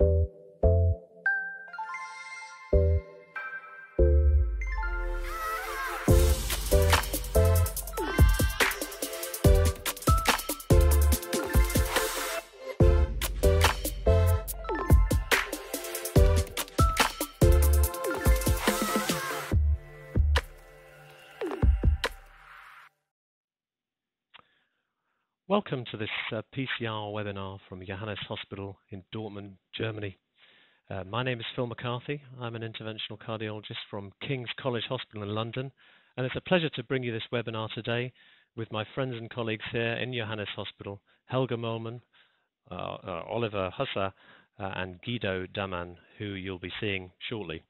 you Welcome to this uh, PCR webinar from Johannes Hospital in Dortmund, Germany. Uh, my name is Phil MacCarthy. I'm an interventional cardiologist from King's College Hospital in London, and it's a pleasure to bring you this webinar today with my friends and colleagues here in Johannes Hospital, Helge Mollmann, uh, uh Oliver Husser, uh, and Guido Daman, who you'll be seeing shortly.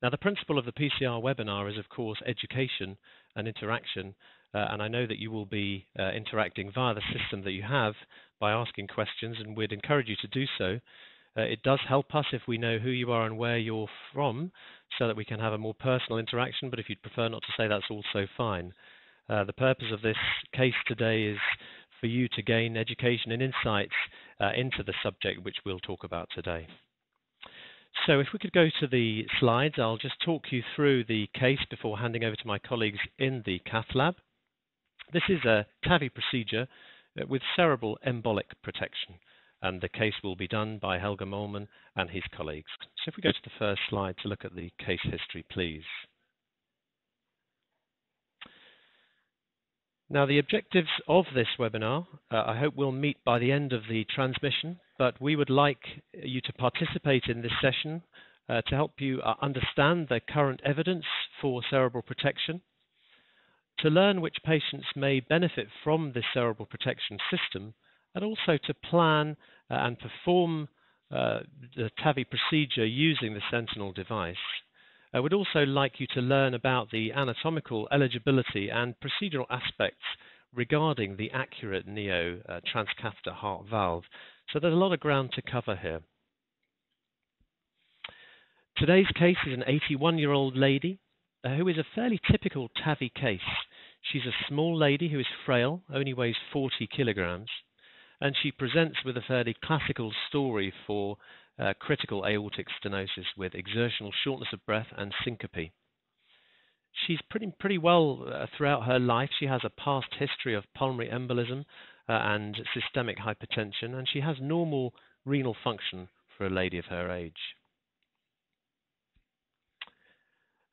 Now, the principle of the PCR webinar is, of course, education and interaction, uh, and I know that you will be uh, interacting via the system that you have by asking questions, and we'd encourage you to do so. Uh, it does help us if we know who you are and where you're from, so that we can have a more personal interaction, but if you'd prefer not to say, that's also fine. Uh, the purpose of this case today is for you to gain education and insights uh, into the subject which we'll talk about today. So if we could go to the slides, I'll just talk you through the case before handing over to my colleagues in the cath lab. This is a TAVI procedure uh, with cerebral embolic protection, and the case will be done by Helge Mollmann and his colleagues. So if we go to the first slide to look at the case history, please. Now, the objectives of this webinar, uh, I hope we'll meet by the end of the transmission, but we would like you to participate in this session uh, to help you uh, understand the current evidence for cerebral protection, to learn which patients may benefit from this cerebral protection system, and also to plan uh, and perform uh, the TAVI procedure using the Sentinel device. I would also like you to learn about the anatomical eligibility and procedural aspects regarding the ACURATE neo uh, transcatheter heart valve. So there's a lot of ground to cover here. Today's case is an 81-year-old lady uh, who is a fairly typical TAVI case. She's a small lady who is frail, only weighs 40 kilograms, and she presents with a fairly classical story for uh, critical aortic stenosis with exertional shortness of breath and syncope. She's pretty pretty well uh, throughout her life. She has a past history of pulmonary embolism uh, and systemic hypertension, and she has normal renal function for a lady of her age.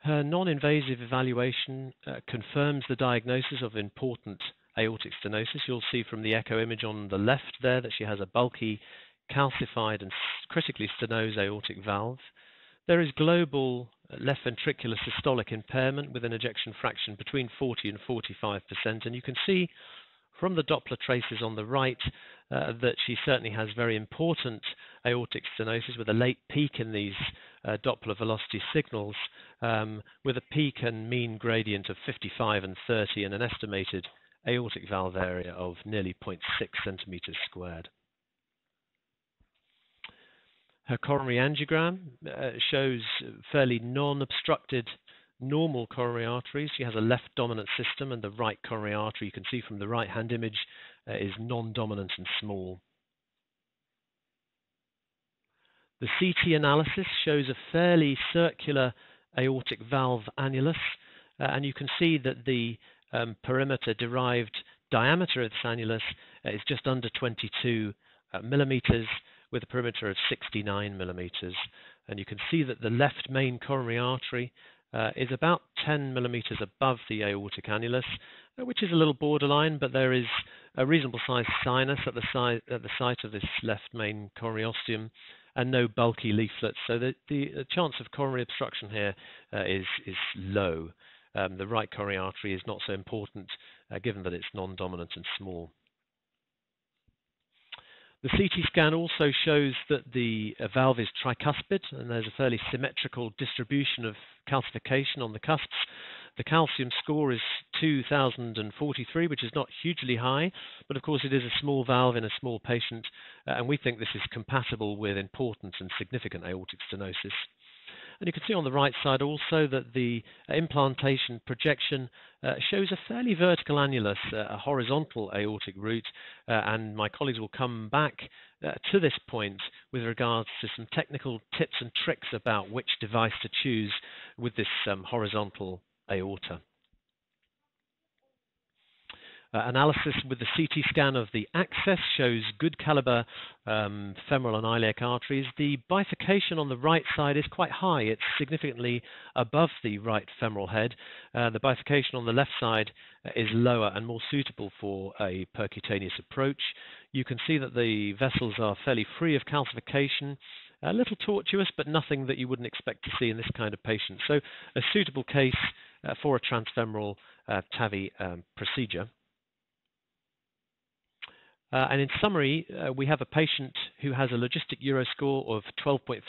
Her non-invasive evaluation uh, confirms the diagnosis of important aortic stenosis. You'll see from the echo image on the left there that she has a bulky, calcified and critically stenosed aortic valve. There is global uh, left ventricular systolic impairment with an ejection fraction between 40 and 45%, and you can see from the Doppler traces on the right uh, that she certainly has very important aortic stenosis with a late peak in these uh, Doppler velocity signals um, with a peak and mean gradient of 55 and 30 and an estimated aortic valve area of nearly 0.6 centimeters squared. Her coronary angiogram uh, shows fairly non-obstructed normal coronary arteries. She has a left dominant system and the right coronary artery, you can see from the right hand image, uh, is non-dominant and small. The CT analysis shows a fairly circular aortic valve annulus, uh, and you can see that the um, perimeter derived diameter of this annulus uh, is just under 22 uh, millimeters with a perimeter of 69 millimeters. And you can see that the left main coronary artery uh, is about 10 millimeters above the aortic annulus, uh, which is a little borderline, but there is a reasonable sized sinus at the, si at the site of this left main coronary ostium, and no bulky leaflets. So the, the chance of coronary obstruction here uh, is is low. Um, the right coronary artery is not so important uh, given that it's non-dominant and small. The CT scan also shows that the valve is tricuspid and there's a fairly symmetrical distribution of calcification on the cusps. The calcium score is 2043, which is not hugely high, but of course it is a small valve in a small patient, uh, and we think this is compatible with important and significant aortic stenosis. And you can see on the right side also that the implantation projection uh, shows a fairly vertical annulus, uh, a horizontal aortic root, uh, and my colleagues will come back uh, to this point with regards to some technical tips and tricks about which device to choose with this um, horizontal aorta. Uh, analysis with the CT scan of the access shows good caliber um, femoral and iliac arteries. The bifurcation on the right side is quite high. It's significantly above the right femoral head. Uh, the bifurcation on the left side uh, is lower and more suitable for a percutaneous approach. You can see that the vessels are fairly free of calcification a little tortuous, but nothing that you wouldn't expect to see in this kind of patient. So a suitable case uh, for a transfemoral uh, TAVI um, procedure. Uh, and in summary, uh, we have a patient who has a logistic euro score of 12.3%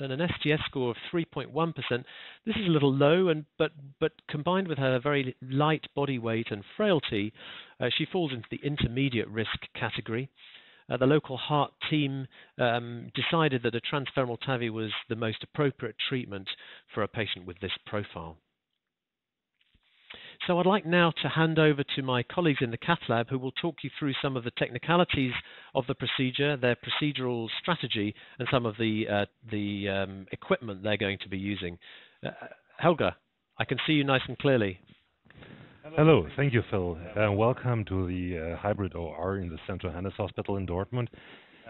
and an STS score of 3.1%. This is a little low, and but but combined with her very light body weight and frailty, uh, she falls into the intermediate risk category. Uh, the local heart team um, decided that a transfemoral TAVI was the most appropriate treatment for a patient with this profile. So I'd like now to hand over to my colleagues in the cath lab who will talk you through some of the technicalities of the procedure, their procedural strategy, and some of the, uh, the um, equipment they're going to be using. Uh, Helge, I can see you nice and clearly. Hello, thank you, Phil. Uh, welcome to the uh, hybrid OR in the Central Johannes Hospital in Dortmund.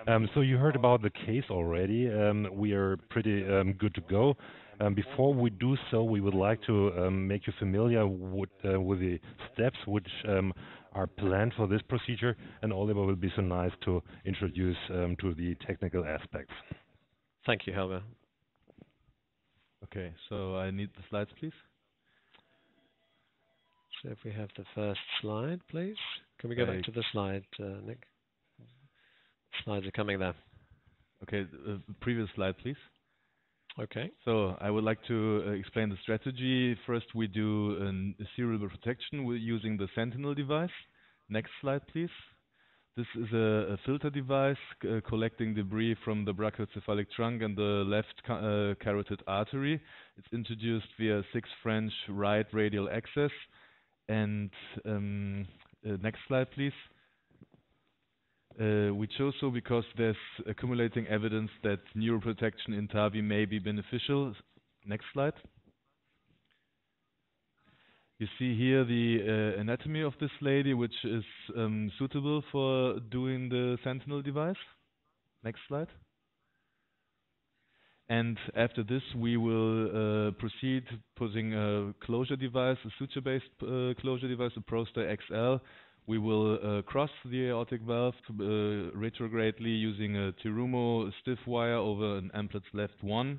Um, so you heard about the case already. Um, we are pretty um, good to go. Um, before we do so, we would like to um, make you familiar with, uh, with the steps which um, are planned for this procedure, and Oliver will be so nice to introduce um, to the technical aspects. Thank you, Helge. Okay, so I need the slides, please. So if we have the first slide, please. Can we go back to the slide, uh, Nick? Slides are coming there. Okay, uh, previous slide, please. Okay. So I would like to uh, explain the strategy. First, we do an, a serial protection using the Sentinel device. Next slide, please. This is a, a filter device uh, collecting debris from the brachiocephalic trunk and the left ca uh, carotid artery. It's introduced via six French right radial access. And um, uh, next slide, please. Uh, we chose so because there's accumulating evidence that neuroprotection in TAVI may be beneficial. Next slide. You see here the uh, anatomy of this lady, which is um, suitable for doing the Sentinel device. Next slide. And after this, we will uh, proceed putting a closure device, a suture-based closure device, a ProStar XL, we will uh, cross the aortic valve uh, retrogradely using a Terumo stiff wire over an Amplatz left 1.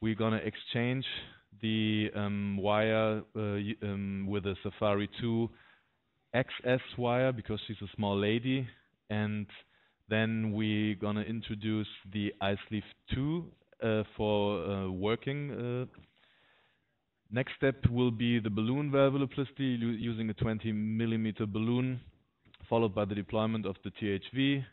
We're going to exchange the um, wire uh, um, with a Safari 2 XS wire because she's a small lady. And then we're going to introduce the iSleeve 2 uh, for uh, working uh, Next step will be the balloon valvuloplasty using a 20 millimeter balloon, followed by the deployment of the THV.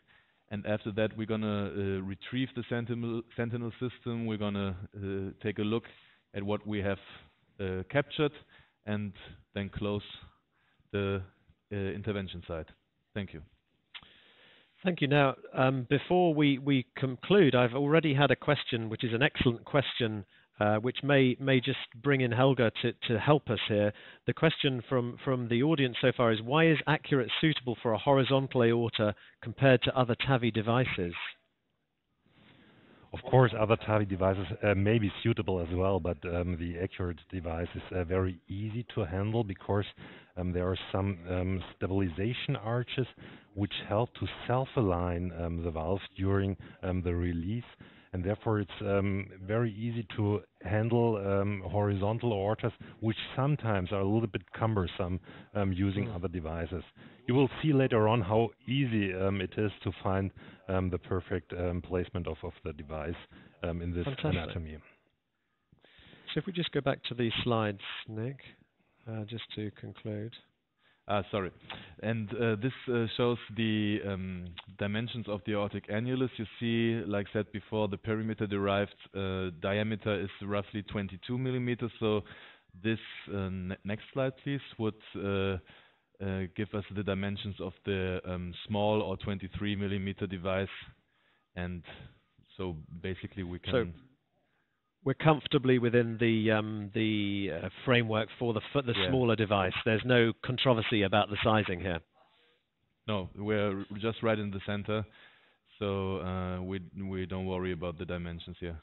And after that, we're going to uh, retrieve the Sentinel, Sentinel, system. We're going to uh, take a look at what we have uh, captured and then close the uh, intervention site. Thank you. Thank you. Now, um, before we, we conclude, I've already had a question, which is an excellent question uh, which may may just bring in Helge to, to help us here. The question from, from the audience so far is why is ACURATE suitable for a horizontal aorta compared to other TAVI devices? Of course, other TAVI devices uh, may be suitable as well, but um, the ACURATE device is uh, very easy to handle because um, there are some um, stabilization arches which help to self-align um, the valve during um, the release and therefore it's um, very easy to handle um, horizontal aortas, which sometimes are a little bit cumbersome um, using mm. other devices. You will see later on how easy um, it is to find um, the perfect um, placement of, of the device in this Fantastic. anatomy. So if we just go back to these slides, Nick, uh, just to conclude. Ah, sorry. And uh, this uh, shows the um, dimensions of the aortic annulus. You see, like said before, the perimeter-derived uh, diameter is roughly 22 millimeters. So this uh, next slide, please, would uh, uh, give us the dimensions of the um, small or 23 millimeter device. And so basically we can... So we're comfortably within the um, the uh, framework for the for the Yeah. smaller device. There's no controversy about the sizing here. No, we're just right in the center, so uh, we we don't worry about the dimensions here.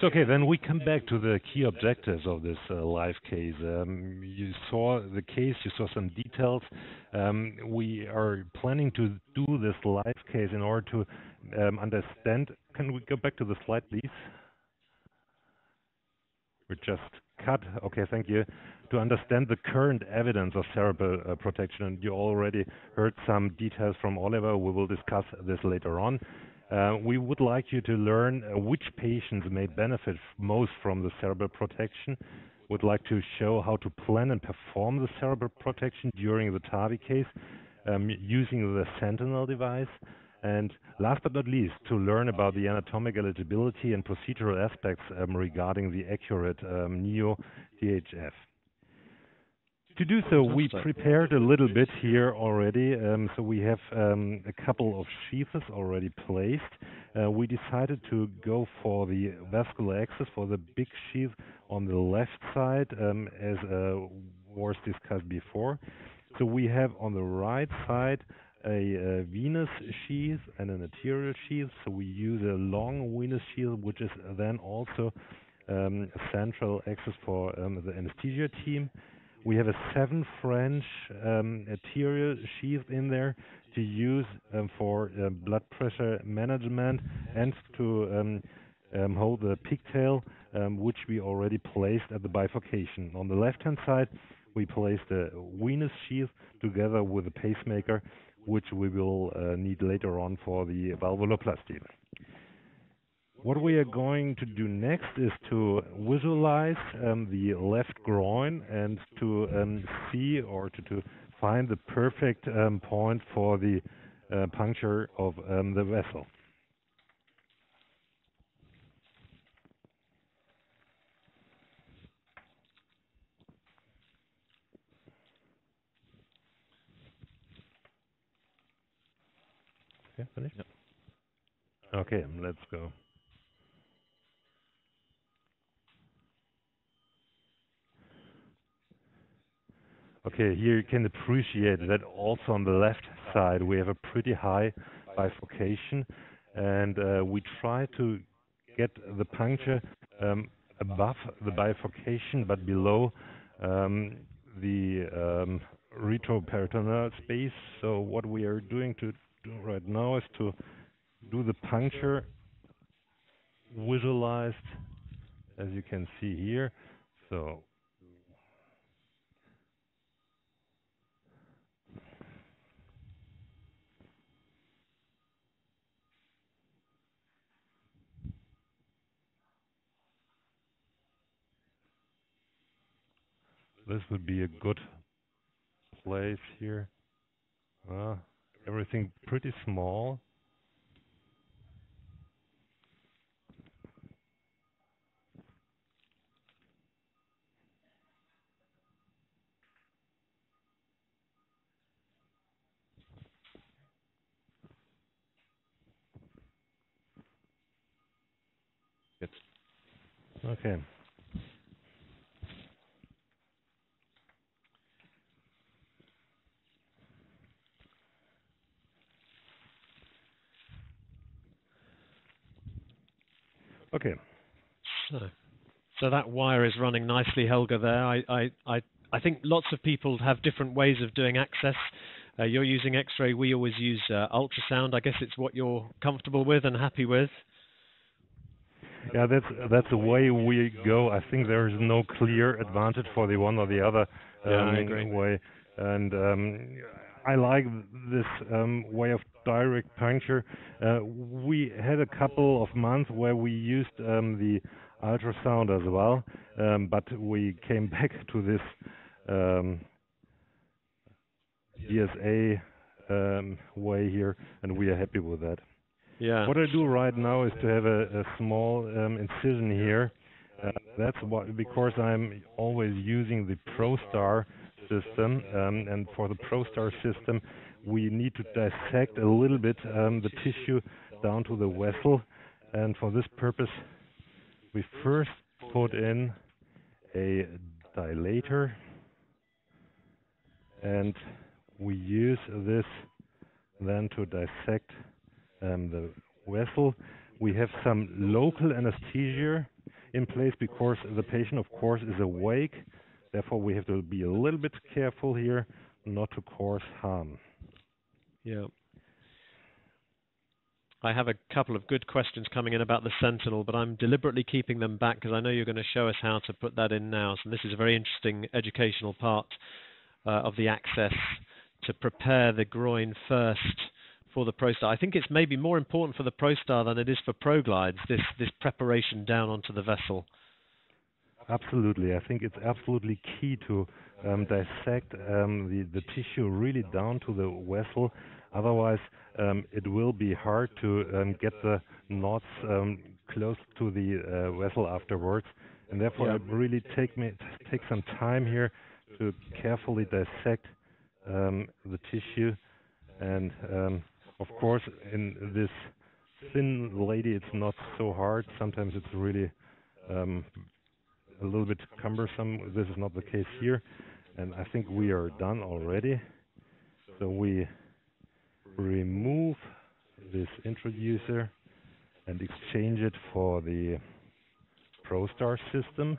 So, okay, then we come back to the key objectives of this uh, live case. Um, you saw the case, you saw some details. Um, we are planning to do this live case in order to um, understand. Can we go back to the slide, please? We just cut. Okay, thank you. To understand the current evidence of cerebral uh, protection, and you already heard some details from Oliver. We will discuss this later on. Uh, we would like you to learn which patients may benefit most from the cerebral protection. Would like to show how to plan and perform the cerebral protection during the TAVI case um, using the Sentinel device. And last but not least, to learn about the anatomic eligibility and procedural aspects um, regarding the ACURATE um, NEO THV. To do so, we prepared a little bit here already. Um, so we have um, a couple of sheaths already placed. Uh, we decided to go for the vascular access for the big sheath on the left side, um, as uh, was discussed before. So we have on the right side a uh, venous sheath and an arterial sheath. So we use a long venous sheath, which is then also um, a central access for um, the anesthesia team. We have a seven French um, arterial sheath in there to use um, for uh, blood pressure management and to um, hold the pigtail, which we already placed at the bifurcation. On the left-hand side, we placed a venous sheath together with a pacemaker, which we will uh, need later on for the valvuloplasty. What we are going to do next is to visualize um, the left groin and to um, see or to, to find the perfect um, point for the uh, puncture of um, the vessel. Okay, finished? Yep. Okay, let's go. Okay, here you can appreciate that also on the left side we have a pretty high bifurcation and uh, we try to get the puncture um, above the bifurcation but below um, the um, retroperitoneal space. So what we are doing to do right now is to do the puncture visualized as you can see here. So this would be a good place here. Uh, everything pretty small. Okay. Okay. So, so that wire is running nicely, Helge. There, I, I, I, I think lots of people have different ways of doing access. Uh, you're using X-ray. We always use uh, ultrasound. I guess it's what you're comfortable with and happy with. Yeah, that's that's the way we go. I think there is no clear advantage for the one or the other Yeah, um, agree. way, and um, I like this um, way of direct puncture. Uh, we had a couple of months where we used um, the ultrasound as well, um, but we came back to this um, DSA um, way here, and we are happy with that. Yeah. What I do right now is to have a, a small um, incision here. Uh, that's why, because I'm always using the ProStar system, um, and for the ProStar system, we need to dissect a little bit um, the tissue down to the vessel, and for this purpose, we first put in a dilator, and we use this then to dissect um, the vessel. We have some local anesthesia in place because the patient, of course, is awake. Therefore, we have to be a little bit careful here not to cause harm. Yeah. I have a couple of good questions coming in about the Sentinel, but I'm deliberately keeping them back because I know you're going to show us how to put that in now. So this is a very interesting educational part uh, of the access to prepare the groin first for the ProStar. I think it's maybe more important for the ProStar than it is for ProGlides, this, this preparation down onto the vessel. Absolutely. I think it's absolutely key to um, dissect um, the, the tissue really down to the vessel. Otherwise, um, it will be hard to um, get the knots um, close to the uh, vessel afterwards. And therefore, Yeah. it really take me take some time here to carefully dissect um, the tissue. And um, of course, in this thin lady, it's not so hard. Sometimes it's really um, a little bit cumbersome. This is not the case here, and I think we are done already. So we remove this introducer and exchange it for the ProStar system,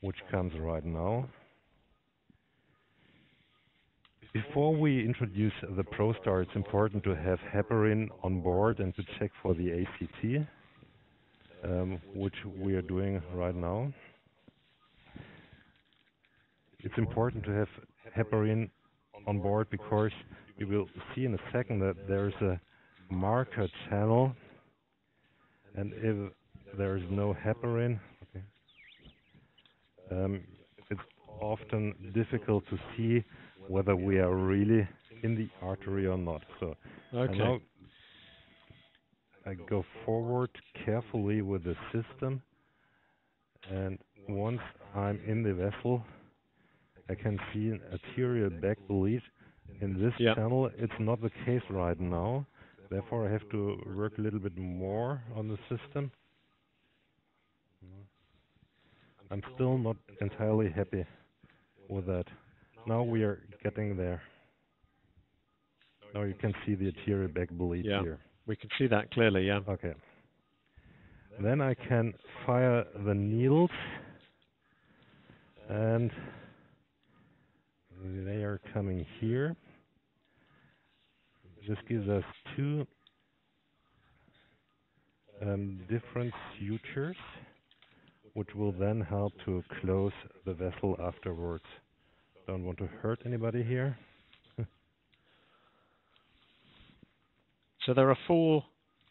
which comes right now. Before we introduce the ProStar, it's important to have heparin on board and to check for the ACT um, which we are doing right now. It's important to have heparin on board because you will see in a second that there's a marker channel, and if there is no heparin, okay, um, it's often difficult to see whether we are really in the artery or not. So Okay. I go forward carefully with the system, and once I'm in the vessel, I can see an arterial back bleed. In this Yeah. channel, it's not the case right now. Therefore, I have to work a little bit more on the system. I'm still not entirely happy with that. Now we are getting there. Now you can see the arterial back bleed Yeah. here. We can see that clearly, yeah. Okay. Then I can fire the needles and they are coming here. This gives us two um, different sutures which will then help to close the vessel afterwards. Don't want to hurt anybody here. So there are four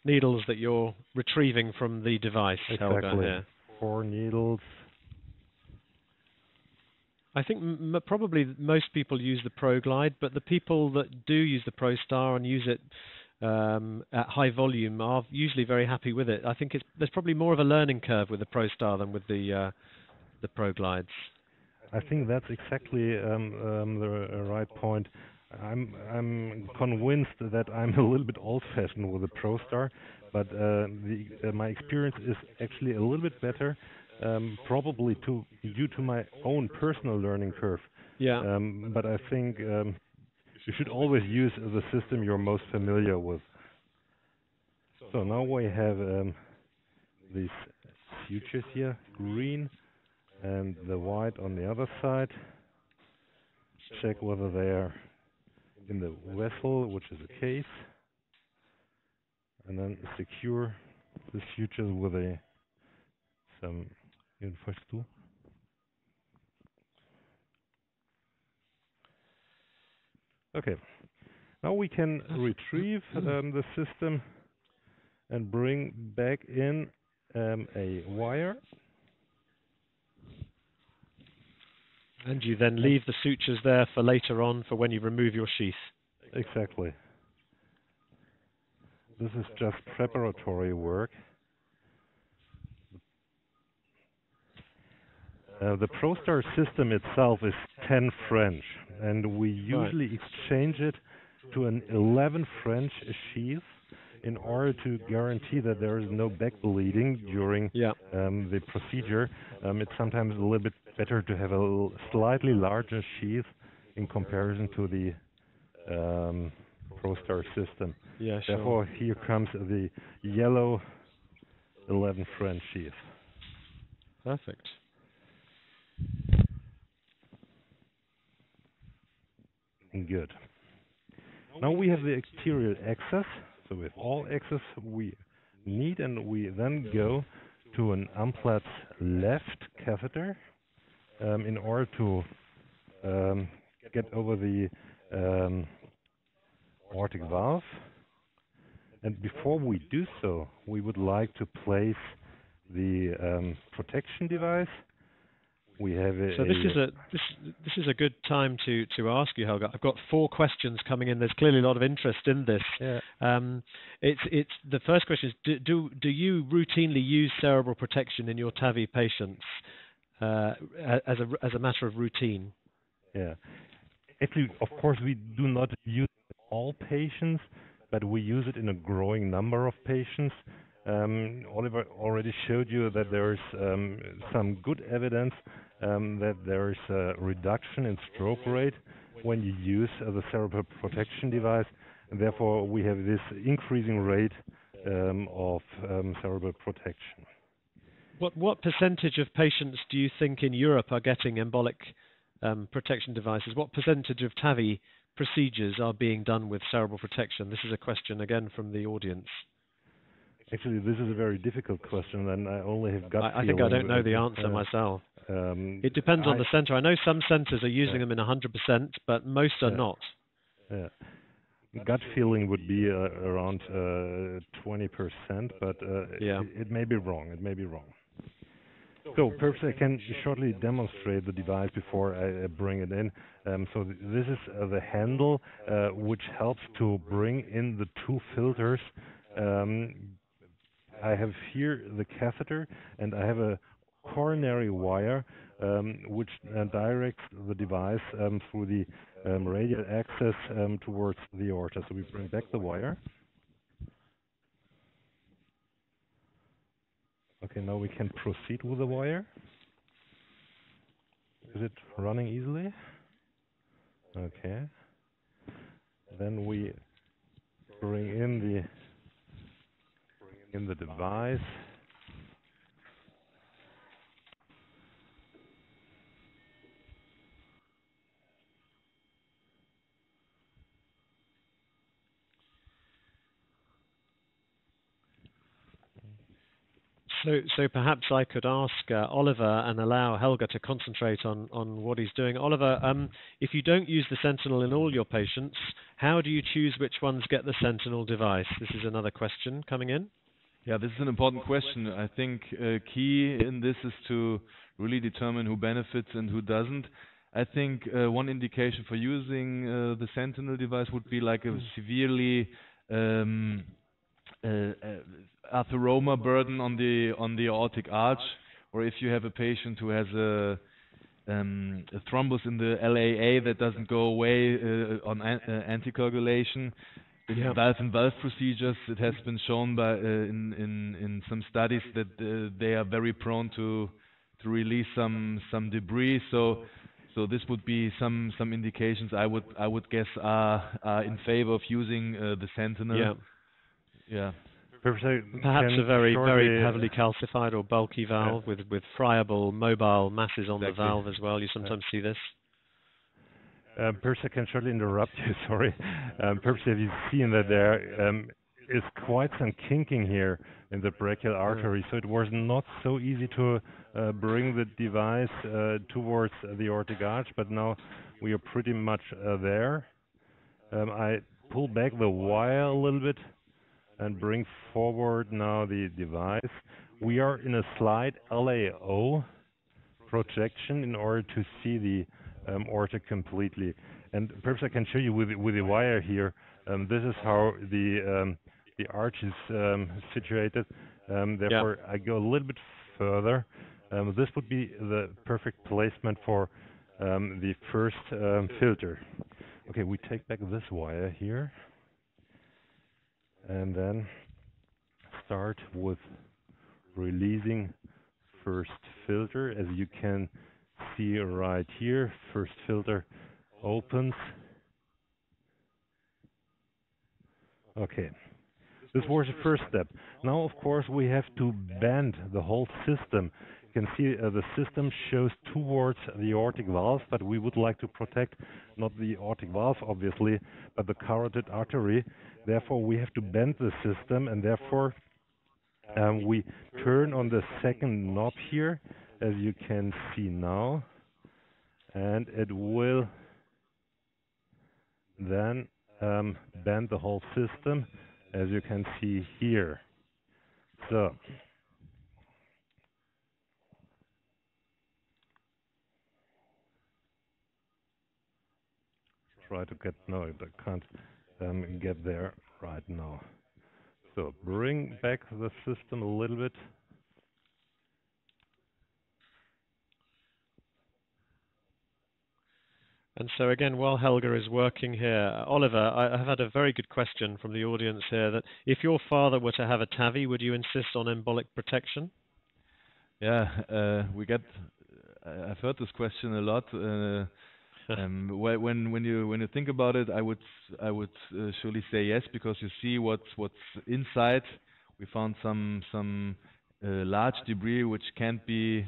needles that you're retrieving from the device, Helge. Exactly. Here. Four needles. I think probably most people use the ProGlide, but the people that do use the ProStar and use it um, at high volume are usually very happy with it. I think it's, there's probably more of a learning curve with the ProStar than with the uh, the ProGlides. I think that's exactly um, um, the uh, right point. I'm I'm convinced that I'm a little bit old-fashioned with the ProStar, but uh, the, uh, my experience is actually a little bit better, um, probably to due to my own personal learning curve. Yeah. Um, but I think um, you should always use the system you're most familiar with. So now we have um, these sutures here, green and the white on the other side. Check whether they are in the vessel, which is the case, and then secure the sutures with a some Infrastuhl. Okay. Now we can retrieve um, the system and bring back in um, a wire. And you then leave the sutures there for later on for when you remove your sheath. Exactly. This is just preparatory work. Uh, the ProStar system itself is 10 French, and we usually right. exchange it to an 11 French sheath in order to guarantee that there is no back bleeding during yeah. um, the procedure. Um, it's sometimes a little bit better to have a slightly larger sheath in comparison to the um, ProStar system. Yeah, sure. Therefore, here comes the yellow 11 French sheath. Perfect. Good. Now we have the exterior access. So with all access we need, and we then go to an Amplatz left catheter um, in order to um, get over the um, aortic valve. And before we do so, we would like to place the um, protection device we have a, so this is a this this is a good time to to ask you, Helge. I've got four questions coming in. There's clearly a lot of interest in this. Yeah. Um, it's it's the first question is do do, do you routinely use cerebral protection in your TAVI patients uh, as a as a matter of routine? Yeah. Actually, of course, we do not use it all patients, but we use it in a growing number of patients. Um, Oliver already showed you that there is um, some good evidence um, that there is a reduction in stroke rate when you use uh, the cerebral protection device, and therefore we have this increasing rate um, of um, cerebral protection. What what percentage of patients do you think in Europe are getting embolic um, protection devices? What percentage of TAVI procedures are being done with cerebral protection? This is a question again from the audience. Actually, this is a very difficult question, and I only have gut. I, I think I don't know the answer uh, myself. Um, it depends on I, the center. I know some centers are using yeah. them in 100%, but most are yeah. not. Yeah. Gut feeling would be uh, around uh, 20%, but uh, yeah. it, it, may be wrong. It may be wrong. So perhaps I can shortly demonstrate the device before I bring it in. Um, so th this is uh, the handle uh, which helps to bring in the two filters um, I have here the catheter, and I have a coronary wire um, which uh, directs the device um, through the um, radial axis um, towards the aorta. So we bring back the wire. Okay, now we can proceed with the wire. Is it running easily? Okay. Then we bring in the in the device. So, so perhaps I could ask uh, Oliver and allow Helge to concentrate on, on what he's doing. Oliver, um, if you don't use the Sentinel in all your patients, how do you choose which ones get the Sentinel device? This is another question coming in. Yeah, this is an important question. I think uh, key in this is to really determine who benefits and who doesn't. I think uh, one indication for using uh, the Sentinel device would be like a severely um, atheroma burden on the on the aortic arch, or if you have a patient who has a, um, a thrombus in the LAA that doesn't go away uh, on an anticoagulation, yeah. valve and valve procedures, it has been shown by uh, in, in in some studies that uh, they are very prone to to release some some debris. So so this would be some some indications I would I would guess are are in favor of using uh, the Sentinel. Yeah. Yeah. Perhaps a very very heavily calcified or bulky valve yeah. with with friable mobile masses on exactly. the valve as well. You sometimes yeah. see this. Um, perhaps I can shortly interrupt you, sorry. Um, perhaps have you seen that there um, is quite some kinking here in the brachial artery, so it was not so easy to uh, bring the device uh, towards the aortic arch, but now we are pretty much uh, there. Um, I pull back the wire a little bit and bring forward now the device. We are in a slight LAO projection in order to see the um, aorta completely. And perhaps I can show you with with the wire here. Um, this is how the um, the arch is um, situated. Um, therefore, yeah. I go a little bit further. Um, this would be the perfect placement for the first filter. Okay, we take back this wire here, and then start with releasing first filter. As you can see right here, first filter opens. Okay, this was the first step. Now, of course, we have to bend the whole system. You can see uh, the system shows towards the aortic valve, but we would like to protect not the aortic valve, obviously, but the carotid artery. Therefore, we have to bend the system, and therefore, um, we turn on the second knob here, as you can see now, and it will then um, bend the whole system, as you can see here. So, try to get, no, I can't um, get there right now. So bring back the system a little bit. And so again, while Helge is working here, Oliver, I have had a very good question from the audience here that if your father were to have a TAVI, would you insist on embolic protection? Yeah, uh, we get. I've heard this question a lot. Uh, um, when when you when you think about it, I would I would uh, surely say yes because you see what's what's inside. We found some some uh, large debris which can't be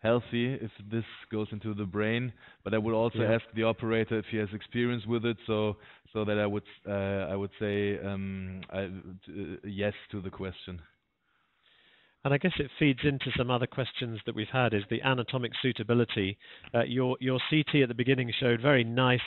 healthy if this goes into the brain. But I would also yeah. ask the operator if he has experience with it, so so that I would uh, I would say um, I, uh, yes to the question. And I guess it feeds into some other questions that we've had is the anatomic suitability. Uh, your, your CT at the beginning showed very nice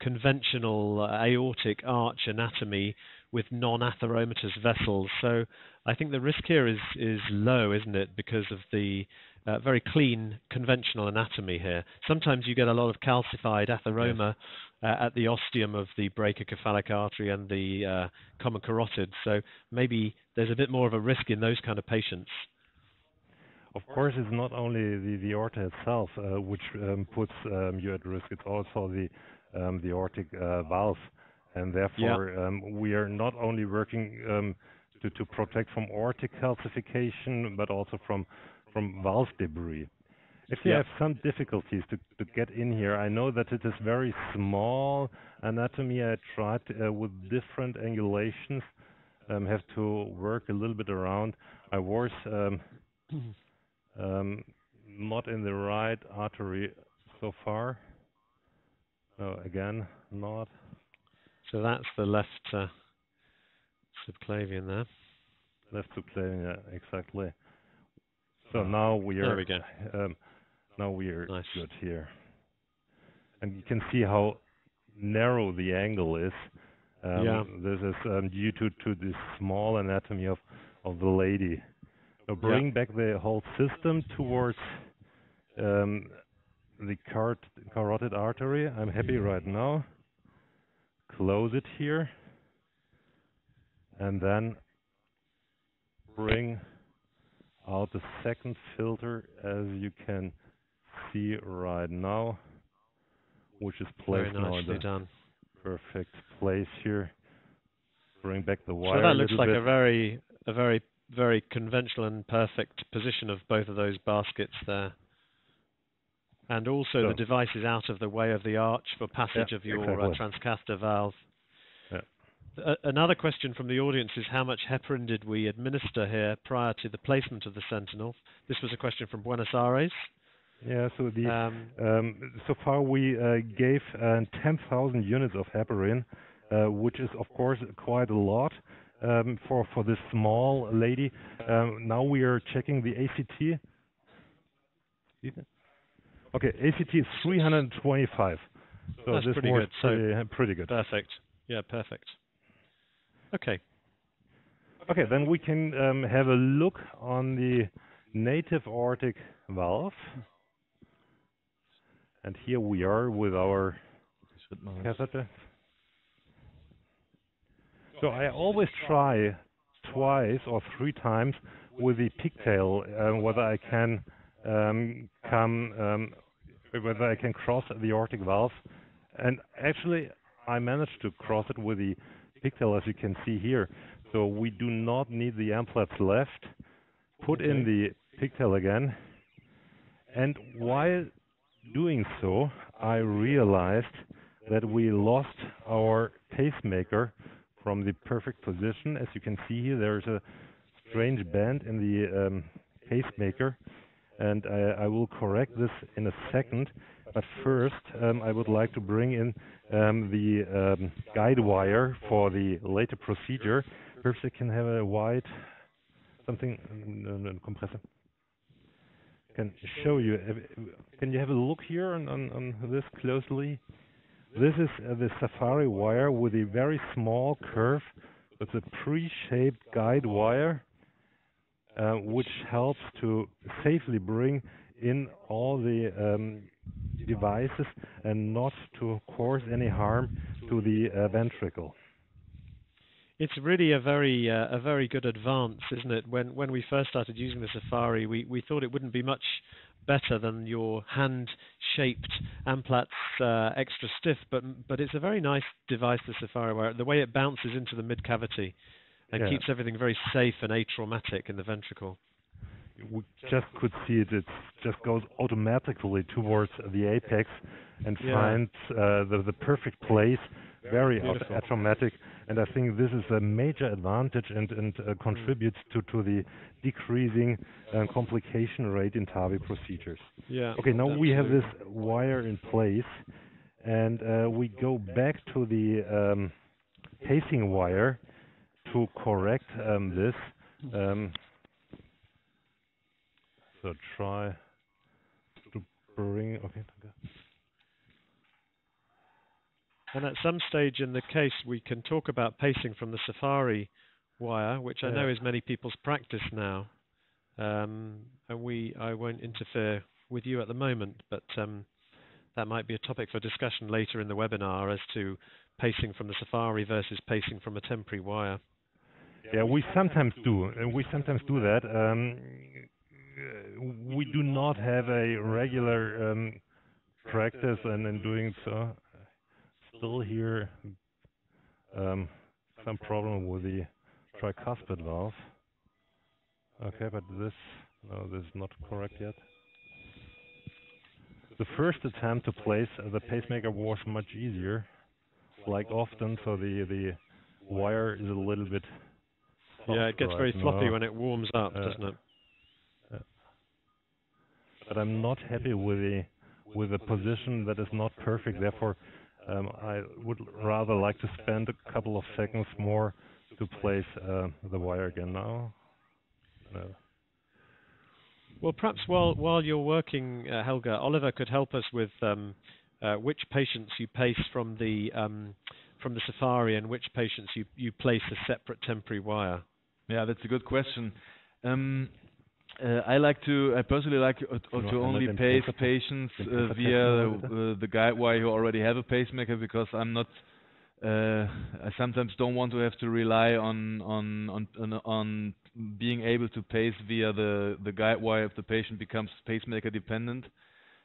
conventional uh, aortic arch anatomy with non-atheromatous vessels. So I think the risk here is, is low, isn't it, because of the uh, very clean conventional anatomy here. Sometimes you get a lot of calcified atheroma yes. uh, at the ostium of the brachiocephalic artery and the uh, common carotid. So maybe there's a bit more of a risk in those kind of patients. Of course, it's not only the, the aorta itself uh, which um, puts um, you at risk. It's also the um, the aortic uh, valve, and therefore yeah. Um, we are not only working um, to, to protect from aortic calcification, but also from from valve debris. If you yeah. have some difficulties to, to get in here, I know that it is very small anatomy. I tried uh, with different angulations, um, have to work a little bit around. I was um, um, not in the right artery so far. No, again, not. So that's the left uh, subclavian there. Left subclavian, yeah, exactly. So now we are. There we go. Um, now we are nice. good here, and you can see how narrow the angle is. Um, yeah. This is um, due to to the small anatomy of of the lady. So bring yeah. back the whole system towards um, the car carotid artery. I'm happy right now. Close it here, and then bring out the second filter as you can see right now, which is placed Very now in the done. perfect place here. Bring back the wire. So that looks like bit. a very, a very, very conventional and perfect position of both of those baskets there. And also so the device is out of the way of the arch for passage yeah, of your exactly. uh, transcatheter valve uh, another question from the audience is how much heparin did we administer here prior to the placement of the Sentinel? This was a question from Buenos Aires. Yeah, so the um, um, so far we uh, gave uh, 10,000 units of heparin, uh, which is of course quite a lot um, for for this small lady. Um, now we are checking the ACT. Okay, ACT is 325. So That's this pretty was good. Pretty, so pretty good. Perfect. Yeah, perfect. Okay. Okay, then we can um, have a look on the native aortic valve. And here we are with our catheter. So I always try twice or three times with the pigtail uh, whether I can um, come um, whether I can cross the aortic valve and actually I managed to cross it with the pigtail as you can see here so we do not need the amplatz left put okay. in the pigtail again and while doing so I realized that we lost our pacemaker from the perfect position. As you can see here, there's a strange bend in the um, pacemaker, and I, I, will correct this in a second. But first, um, I would like to bring in um, the um, guide wire for the later procedure. Perhaps I can have a wide something uh, compressor. Can show you. Can you have a look here on, on, on this closely? This is uh, the Safari wire with a very small curve. It's a pre-shaped guide wire which helps to safely bring in all the um, devices and not to cause any harm to the uh, ventricle. It's really a very uh, a very good advance, isn't it? When when we first started using the Safari, we, we thought it wouldn't be much better than your hand-shaped Amplatz uh, extra stiff, but but it's a very nice device, the Safari Wire. The way it bounces into the mid cavity and yeah. keeps everything very safe and atraumatic in the ventricle. We just could see it. It just goes automatically towards the apex and yeah. finds uh, the the perfect place very atraumatic, and I think this is a major advantage and, and uh, contributes to, to the decreasing uh, complication rate in TAVI procedures. Yeah. Okay, now we have this wire in place, and uh, we go back to the um, pacing wire to correct um, this. Um, so try to bring. Okay. And at some stage in the case, we can talk about pacing from the Safari wire, which I know is many people's practice now. Um, and we, I won't interfere with you at the moment, but um, that might be a topic for discussion later in the webinar as to pacing from the Safari versus pacing from a temporary wire. Yeah, we sometimes do, we sometimes do that. Um, we do not have a regular um, practice and in doing so still here um, some problem with the tricuspid valve. Okay, but this, no, this is not correct yet. The first attempt to place the pacemaker was much easier, like often, so the, the wire is a little bit Yeah, it gets right very floppy now. when it warms up, uh, doesn't it? Uh, but I'm not happy with the with the position that is not perfect. Therefore, um, I would rather like to spend a couple of seconds more to place uh, the wire again now. No. Well, perhaps while while you're working, uh, Helge, Oliver could help us with um, uh, which patients you pace from the um, from the Safari and which patients you, you place a separate temporary wire. Yeah, that's a good question. Um, uh, I like to, I personally like to, to only pace patients uh, via uh, the guide wire who already have a pacemaker because I'm not. Uh, I sometimes don't want to have to rely on on on on, on being able to pace via the the guide wire if the patient becomes pacemaker dependent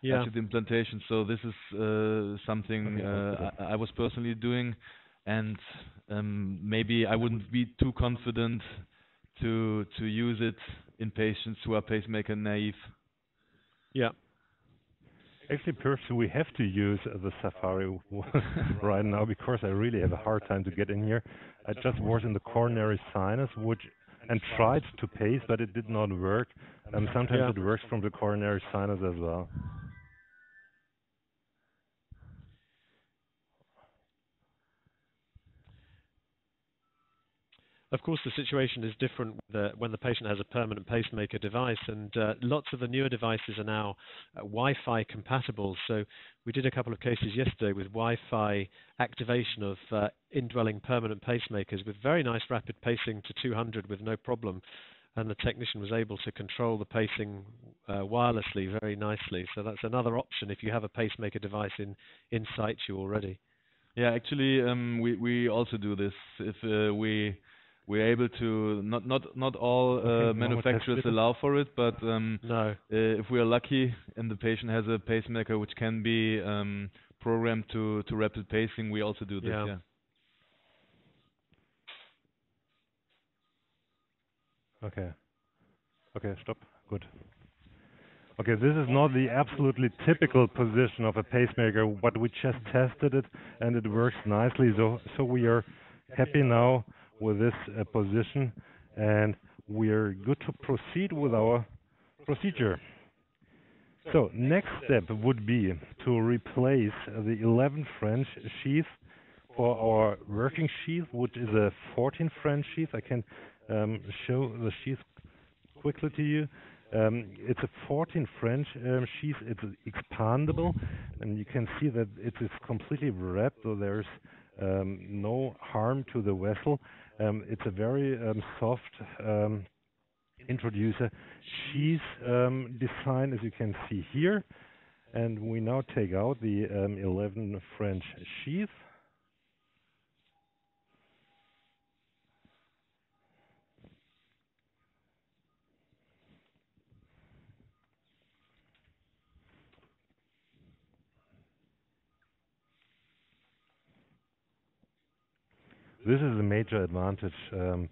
yeah. after the implantation. So this is uh, something uh, I, I, was personally doing, and um, maybe I wouldn't be too confident to to use it in patients who are pacemaker naive. Yeah. Actually, perhaps we have to use uh, the Safari right now because I really have a hard time to get in here. I just was in the coronary sinus, which and tried to pace, but it did not work. Um, sometimes yeah. it works from the coronary sinus as well. Of course, the situation is different when the patient has a permanent pacemaker device, and uh, lots of the newer devices are now uh, Wi-Fi compatible. So we did a couple of cases yesterday with Wi-Fi activation of uh, indwelling permanent pacemakers with very nice rapid pacing to 200 with no problem, and the technician was able to control the pacing uh, wirelessly very nicely. So that's another option if you have a pacemaker device in in situ already. Yeah, actually, um, we we also do this. If uh, we we're able to not not not all uh, manufacturers allow for it, but um, No. uh, if we are lucky and the patient has a pacemaker which can be um, programmed to to rapid pacing, we also do this. Yeah. Yeah. Okay. Okay, stop. Good. Okay, this is not the absolutely typical position of a pacemaker, but we just tested it and it works nicely. So, so we are happy now with this uh, position and we are good to proceed with our procedure. So, next step would be to replace the 11 French sheath for our working sheath, which is a 14 French sheath. I can um, show the sheath quickly to you. Um, it's a 14 French um, sheath. It's expandable, and you can see that it is completely wrapped, so there's um, no harm to the vessel. Um, it's a very um, soft um, introducer sheath um, design, as you can see here. And we now take out the um, 11 French sheath. This is a major advantage. Um,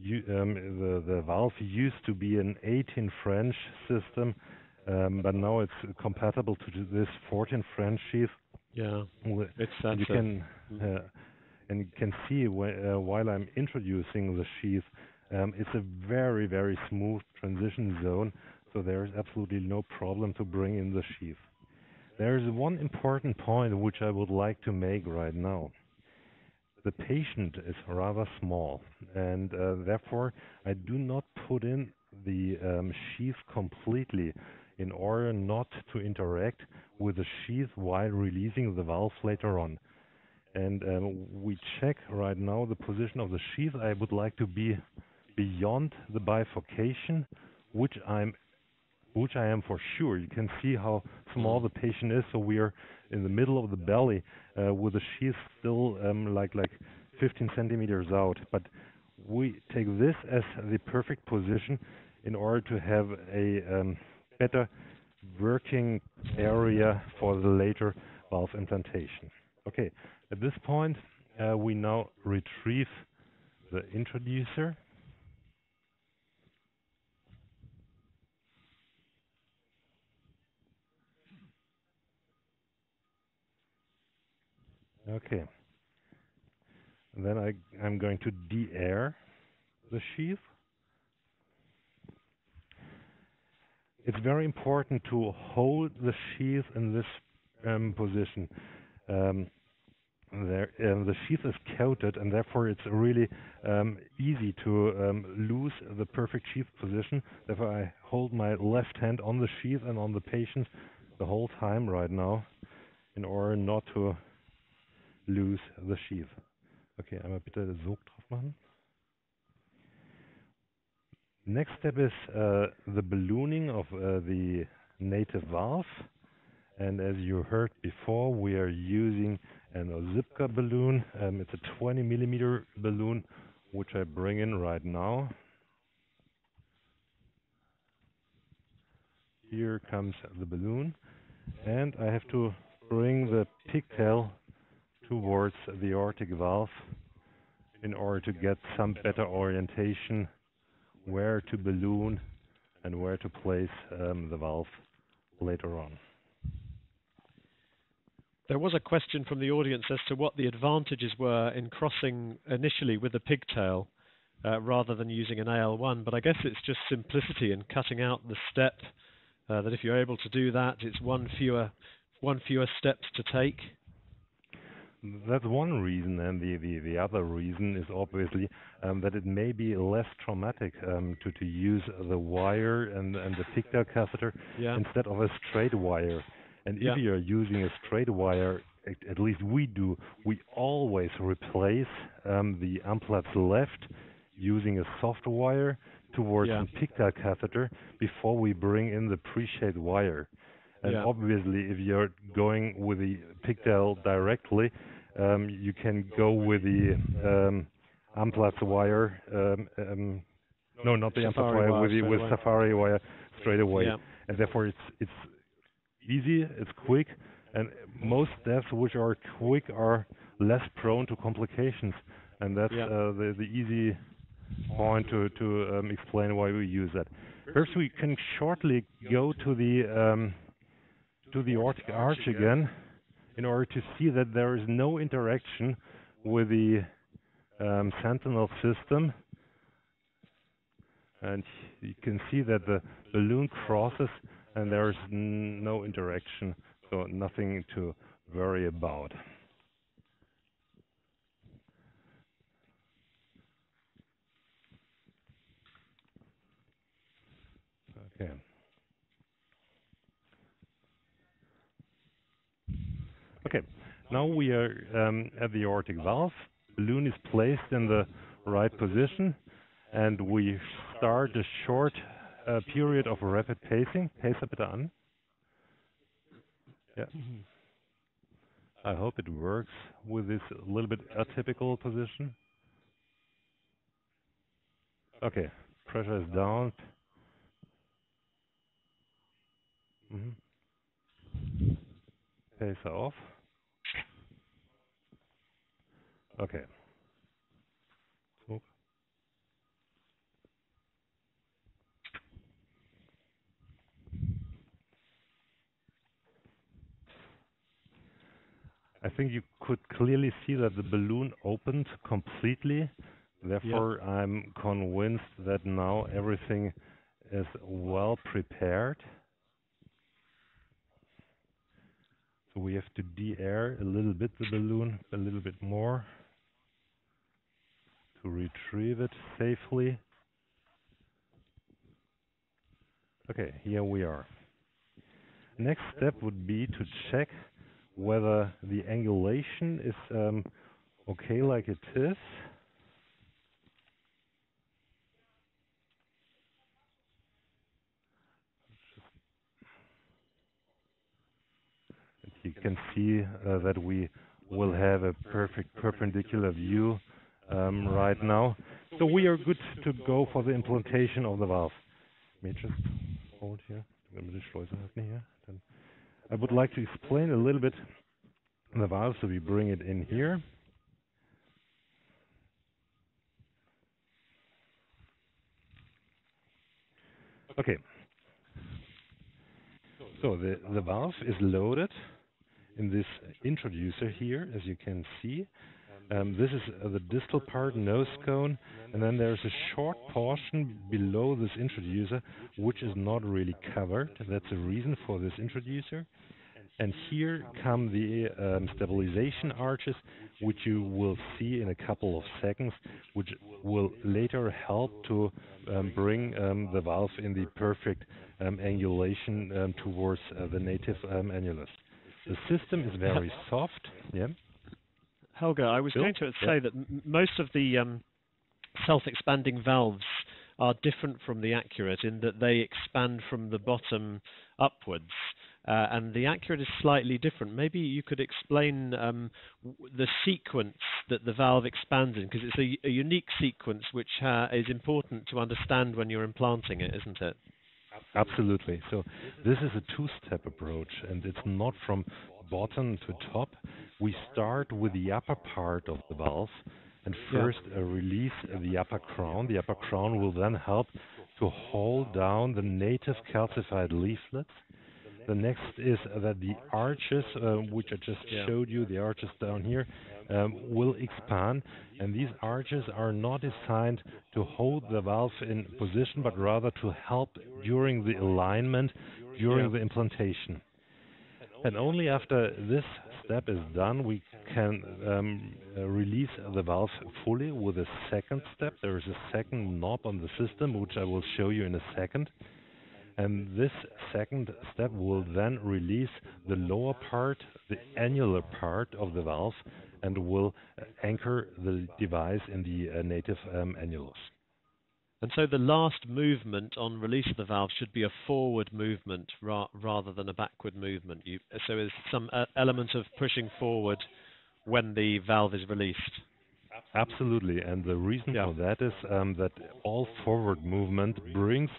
you, um, the, the valve used to be an 18 French system, um, but now it's compatible to this 14 French sheath. Yeah. It's and you can uh, and you can see wh- uh, while I'm introducing the sheath, um, it's a very very smooth transition zone, so there is absolutely no problem to bring in the sheath. There is one important point which I would like to make right now. The patient is rather small, and uh, therefore I do not put in the um, sheath completely in order not to interact with the sheath while releasing the valve later on. And um, we check right now the position of the sheath. I would like to be beyond the bifurcation, which I'm which I am for sure. You can see how small the patient is. So we are in the middle of the belly uh, with the sheath still um, like like 15 centimeters out. But we take this as the perfect position in order to have a um, better working area for the later valve implantation. Okay, at this point uh, we now retrieve the introducer. Okay. Then I, I'm going to de-air the sheath. It's very important to hold the sheath in this um, position. Um, there, um, the sheath is coated, and therefore it's really um, easy to um, lose the perfect sheath position. Therefore, I hold my left hand on the sheath and on the patient the whole time right now, in order not to lose the sheath. Okay, einmal bitte Sog drauf machen. Next step is uh, the ballooning of uh, the native valve. And as you heard before, we are using an Osypka balloon. Um, it's a 20 millimeter balloon, which I bring in right now. Here comes the balloon. And I have to bring the pigtail towards the aortic valve in order to get some better orientation where to balloon and where to place um, the valve later on. There was a question from the audience as to what the advantages were in crossing initially with a pigtail uh, rather than using an AL1, but I guess it's just simplicity in cutting out the step. Uh, that if you're able to do that, it's one fewer one fewer steps to take. That's one reason, and the, the, the other reason is obviously um, that it may be less traumatic um, to, to use the wire and, and the pigtail catheter Yeah. instead of a straight wire. And Yeah. if you're using a straight wire, at, at least we do, we always replace um, the implants left using a soft wire towards Yeah. the pigtail catheter before we bring in the pre-shaped wire. And Yeah. obviously, if you're going with the pigtail directly, um, you can go with the um, Amplatz wire. Um, um, no, not the Amplatz wire, wire with the with away. Safari wire straight away. Yeah. And therefore, it's it's easy, it's quick, and most steps which are quick are less prone to complications. And that's Yeah. uh, the the easy point to to um, explain why we use that. First, we can shortly go to the um, to the aortic arch again, in order to see that there is no interaction with the um, sentinel system. And you can see that the balloon crosses, and there is no interaction, so nothing to worry about. Okay. Okay. Now we are um, at the aortic valve. Balloon is placed in the right position, and we start a short uh, period of rapid pacing. Pacer bitte an. Yeah. I hope it works with this little bit atypical position. Okay, pressure is down. Mhm. Pacer off. Okay. I think you could clearly see that the balloon opened completely. Therefore, I'm convinced that now everything is well prepared. So we have to de-air a little bit the balloon, a little bit more retrieve it safely. Okay, here we are. Next step would be to check whether the angulation is um, okay like it is. You can see uh, that we will have a perfect perpendicular view um, right now. So we are good to go for the implantation of the valve. May I just hold here? I would like to explain a little bit the valve, so we bring it in here. Okay. So the, the valve is loaded in this introducer here, as you can see. Um, this is uh, the distal part, nose cone, and then there's a short portion below this introducer which is not really covered. That's the reason for this introducer. And here come the um, stabilization arches, which you will see in a couple of seconds, which will later help to um, bring um, the valve in the perfect um, angulation um, towards uh, the native um, annulus. The system is very soft. Yeah. Helge, I was going to Yeah. say that most of the um, self-expanding valves are different from the ACURATE in that they expand from the bottom upwards, uh, and the ACURATE is slightly different. Maybe you could explain um, w- the sequence that the valve expands in, because it's a unique sequence which uh, is important to understand when you're implanting it, isn't it? Absolutely. So this is a two-step approach, and it's not from bottom to top. We start with the upper part of the valve, and first uh, release the upper crown. The upper crown will then help to hold down the native calcified leaflets. The next is that the arches, uh, which I just Yeah. showed you, the arches down here, um, will expand, and these arches are not designed to hold the valve in position, but rather to help during the alignment, during Yeah. the implantation. And only after this step is done, we can um, uh, release the valve fully with a second step. There is a second knob on the system, which I will show you in a second. And this second step will then release the lower part, the annular part of the valve, and will uh, anchor the device in the uh, native um, annulus. And so the last movement on release of the valve should be a forward movement ra rather than a backward movement. You, so there's some uh, element of pushing forward when the valve is released. Absolutely, and the reason yeah. for that is um, that all forward movement brings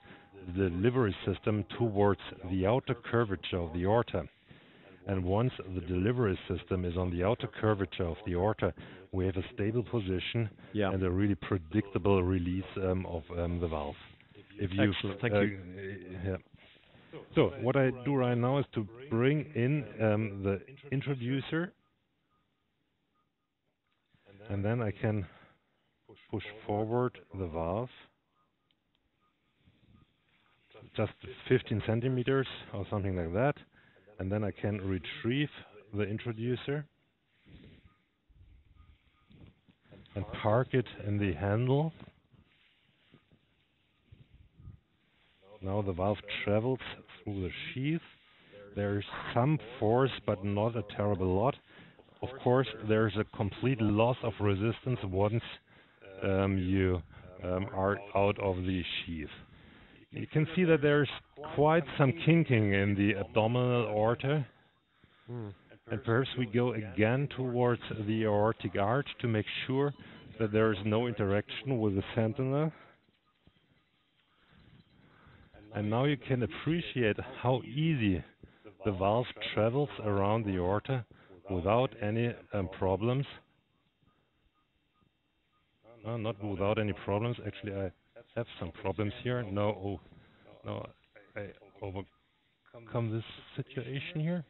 the delivery system towards the outer curvature of the aorta. And once the delivery system is on the outer curvature of the aorta, we have a stable position yeah. and a really predictable release um, of um, the valve. If you, Excellent. Thank uh, you. Yeah. So what I do right now is to bring in um, the introducer, and then I can push forward the valve just 15 centimeters or something like that, and then I can retrieve the introducer and park it in the handle. Now the valve travels through the sheath. There's some force, but not a terrible lot. Of course, there's a complete loss of resistance once um, you um, are out of the sheath. You can see that there's quite some kinking in the abdominal aorta. Hmm. And perhaps we go again towards the aortic arch to make sure that there is no interaction with the sentinel. And now you can appreciate how easy the valve travels around the aorta without any um, problems. No, not without any problems. Actually, I have some problems here. No, oh, no, I overcome this situation here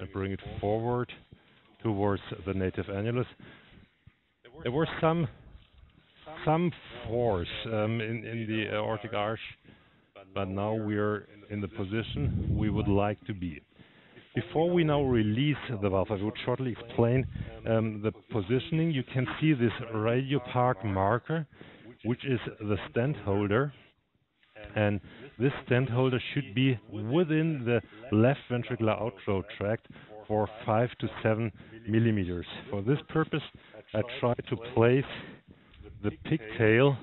and bring it forward towards the native annulus. There were some some force um, in, in the aortic arch, but now we're in the position we would like to be. Before we now release the valve, I would shortly explain um, the positioning. You can see this radio park marker, which is the stent holder. And this stent holder should be within the left ventricular outflow tract for 5 to 7 millimeters. For this purpose, I try to place the pigtail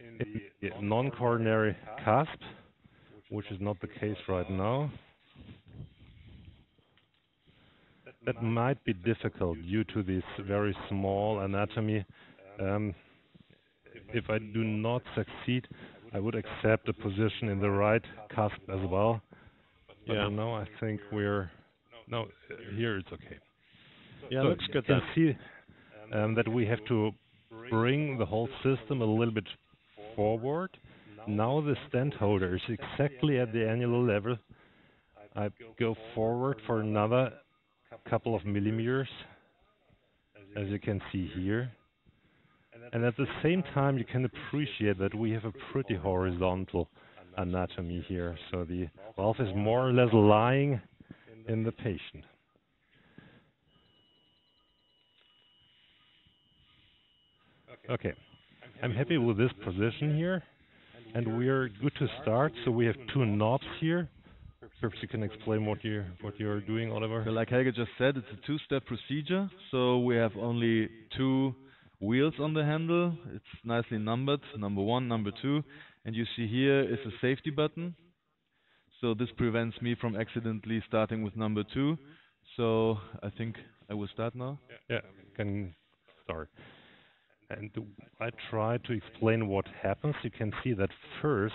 in the non-coronary cusp, which is not the case right now. That might be difficult due to this very small anatomy. Um, if I do not succeed, I would accept a position in the right cusp as well. But yeah. now I think we're no here it's okay. Yeah, so looks good. You can see um, that we have to bring the whole system a little bit forward. Now the stent holder is exactly at the annular level. I go forward for another couple of millimeters, as you can see here. And at the same time, you can appreciate that we have a pretty horizontal anatomy here. So the valve is more or less lying in the patient. Okay, I'm happy with this position here. And we are good to start. So we have two knobs here. Perhaps you can explain what you're what you're doing, Oliver. So like Helge just said, it's a two-step procedure. So we have only two wheels on the handle. It's nicely numbered, number one, number two. And you see here is a safety button. So this prevents me from accidentally starting with number two. So I think I will start now. Yeah, yeah can start. And I try to explain what happens. You can see that first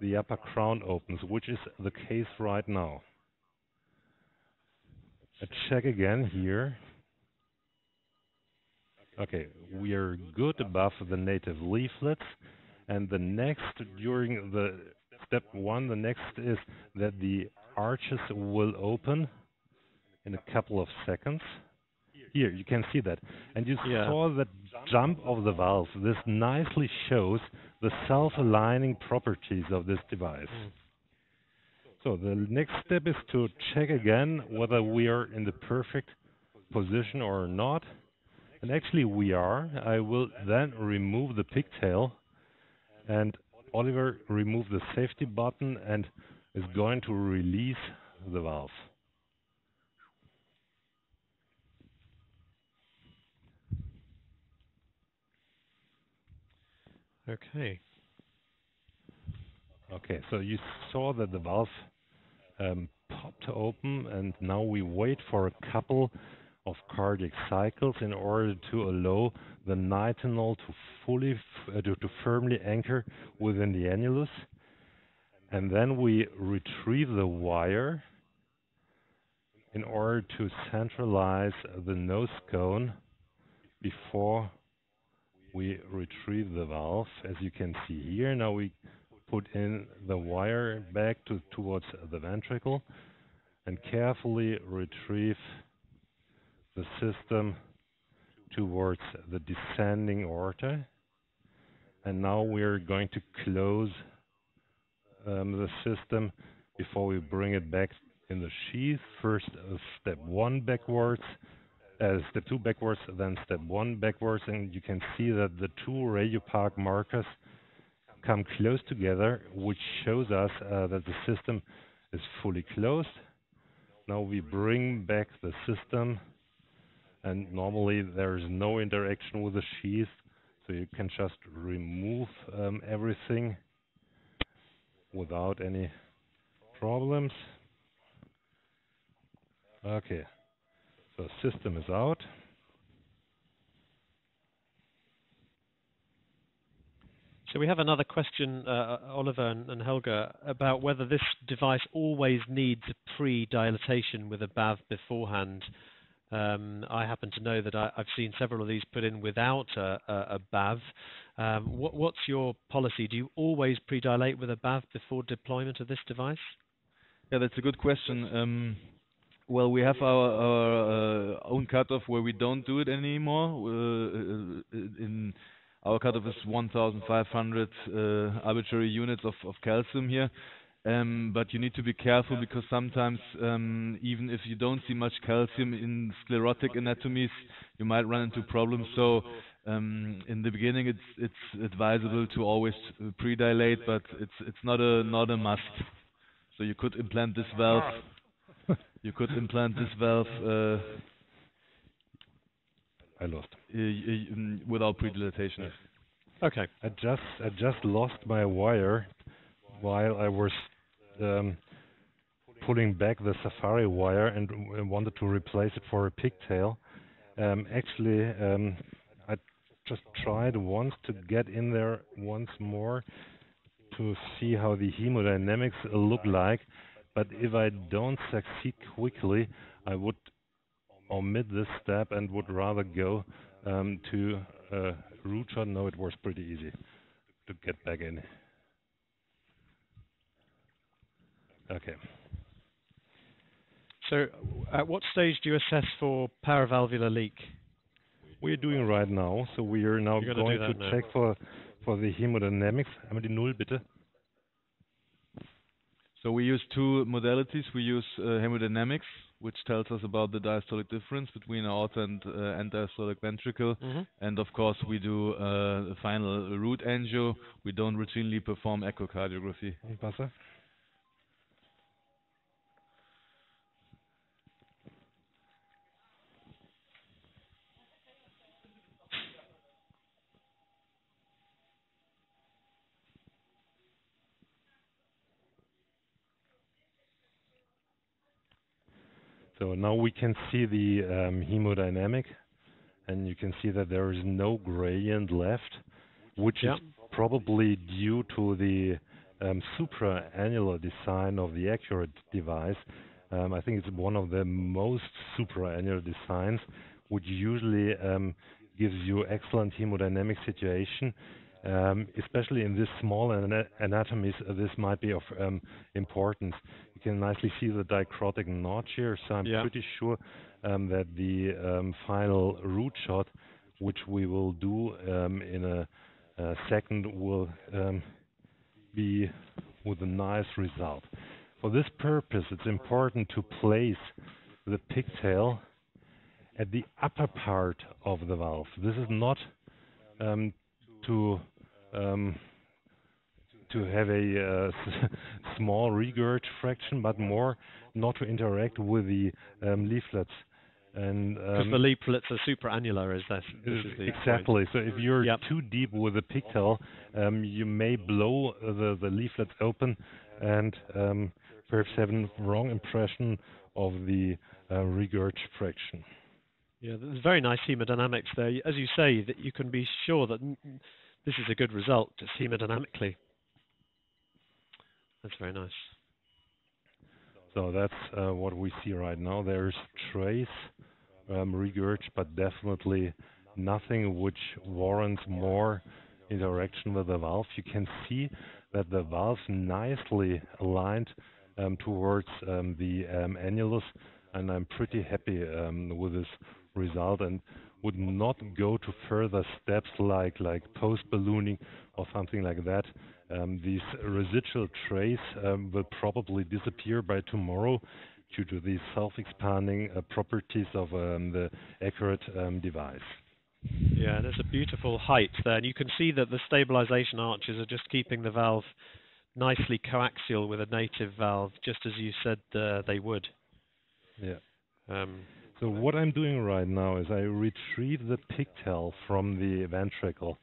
the upper crown opens, which is the case right now. I check again here. Okay, we are good above the native leaflets. And the next, during the step one, the next is that the arches will open in a couple of seconds. Here, you can see that. And you yeah. saw that jump of the valve. This nicely shows the self-aligning properties of this device. Mm. So the next step is to check again whether we are in the perfect position or not. And actually we are. I will then remove the pigtail and Oliver remove the safety button and is going to release the valve. Okay. Okay, so you saw that the valve um, popped open, and now we wait for a couple of cardiac cycles in order to allow the nitinol to fully uh, to, to firmly anchor within the annulus, and then we retrieve the wire in order to centralize the nose cone before we retrieve the valve. As you can see here, now we put in the wire back to, towards the ventricle and carefully retrieve the system towards the descending aorta. And now we're going to close um, the system before we bring it back in the sheath. First, uh, step one backwards, uh, step two backwards, then step one backwards, and you can see that the two radiopaque markers come close together, which shows us uh, that the system is fully closed. Now we bring back the system, and normally there is no interaction with the sheath, so you can just remove um, everything without any problems. Okay, so system is out. So we have another question, uh, Oliver and, and Helge, about whether this device always needs a pre-dilatation with a BAV beforehand. Um, I happen to know that I, have seen several of these put in without a, a, a BAV. Um, what, what's your policy? Do you always pre-dilate with a BAV before deployment of this device? Yeah, that's a good question. Um, well, we have our, our uh, own cutoff where we don't do it anymore. Uh, uh in our cutoff is 1,500 uh, arbitrary units of, of calcium here. Um, but you need to be careful because sometimes, um, even if you don't see much calcium in sclerotic anatomies, you might run into problems. So, um, in the beginning, it's it's advisable to always uh, predilate, but it's it's not a not a must. So you could implant this valve. you could implant this valve. Uh, I lost. Mm, without predilatation. Okay. I just I just lost my wire while I was um, pulling back the Safari wire and wanted to replace it for a pigtail. Um, actually, um, I just tried once to get in there once more to see how the hemodynamics look like. But if I don't succeed quickly, I would omit this step and would rather go um, to uh, root shot. No, it was pretty easy to get back in. Okay. So, at what stage do you assess for paravalvular leak? We're doing right now. So we are now going to now. check for for the hemodynamics. Einmal die Null bitte. So we use two modalities. We use uh, hemodynamics, which tells us about the diastolic difference between aorta and uh, end diastolic ventricle. Mm -hmm. And of course, we do uh, final root angio. We don't routinely perform echocardiography. So now we can see the um, hemodynamic, and you can see that there is no gradient left, which is probably due to the um, supra-annular design of the ACURATE device. Um, I think it's one of the most supra-annular designs, which usually um, gives you excellent hemodynamic situation. Um, especially in this small ana anatomies, uh, this might be of um, importance. You can nicely see the dicrotic notch here, so I'm yeah. pretty sure um, that the um, final root shot, which we will do um, in a, a, second, will um, be with a nice result. For this purpose, it's important to place the pigtail at the upper part of the valve. This is not um, to um, to have a uh, small regurg fraction, but more not to interact with the um, leaflets And Because um, the leaflets are superannular, is that? Is the point. exactly. So if you're Yep. too deep with the pigtail, um, you may blow the, the leaflets open and um, perhaps have a wrong impression of the uh, regurg fraction. Yeah, there's very nice hemodynamics there. As you say, that you can be sure that this is a good result, just hemodynamically. That's very nice. So that's uh, what we see right now. There's trace um, regurg, but definitely nothing which warrants more interaction with the valve. You can see that the valve nicely aligned um, towards um, the um, annulus, and I'm pretty happy um, with this result and would not go to further steps like like post ballooning or something like that. Um, these residual trace um, will probably disappear by tomorrow due to the self-expanding uh, properties of um, the ACURATE um, device. Yeah, there's a beautiful height there, and you can see that the stabilization arches are just keeping the valve nicely coaxial with a native valve, just as you said uh, they would. Yeah. So what I'm doing right now is I retrieve the pigtail from the ventricle,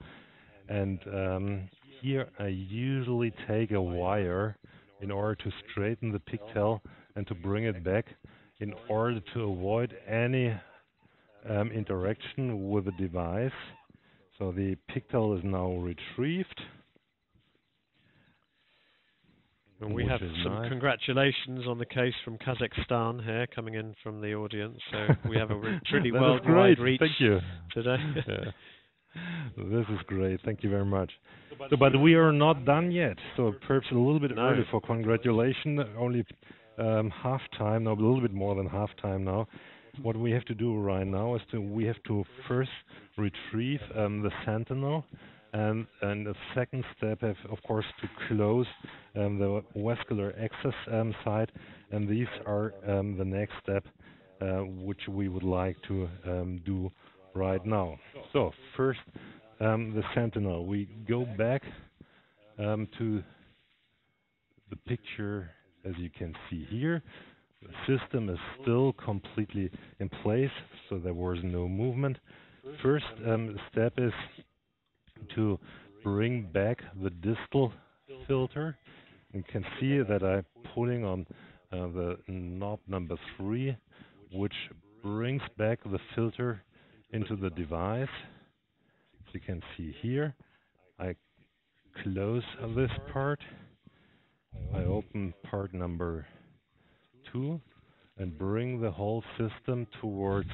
and um, here I usually take a wire in order to straighten the pigtail and to bring it back in order to avoid any um, interaction with the device. So the pigtail is now retrieved. And we Which have some nice. congratulations on the case from Kazakhstan here coming in from the audience. So we have a re- truly That is worldwide reach Thank you. today. Yeah. This is great. Thank you very much. So, but we are not done yet. So perhaps a little bit No. early for congratulation. Only um, half time, no, a little bit more than half time now. What we have to do right now is to we have to first retrieve um, the sentinel, and and the second step, have, of course, to close um, the vascular access um, site, and these are um, the next step, uh, which we would like to um, do right now. So first, um, the sentinel. We go back um, to the picture, as you can see here. The system is still completely in place, so there was no movement. First um, step is to bring back the distal filter. You can see that I'm pulling on uh, the knob number three, which brings back the filter into the device. As you can see here, I close this part. I open part number two and bring the whole system towards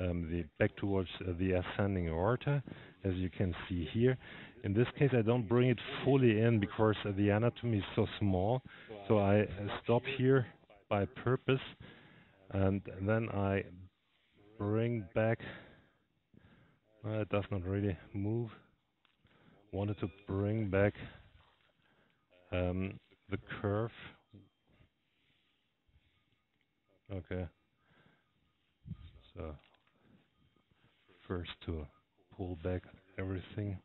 um, the back towards uh, the ascending aorta, as you can see here. In this case, I don't bring it fully in because the anatomy is so small. So I stop here by purpose, and then I bring back. It does not really move. Wanted to bring back um, the curve. Okay. So first to pull back everything.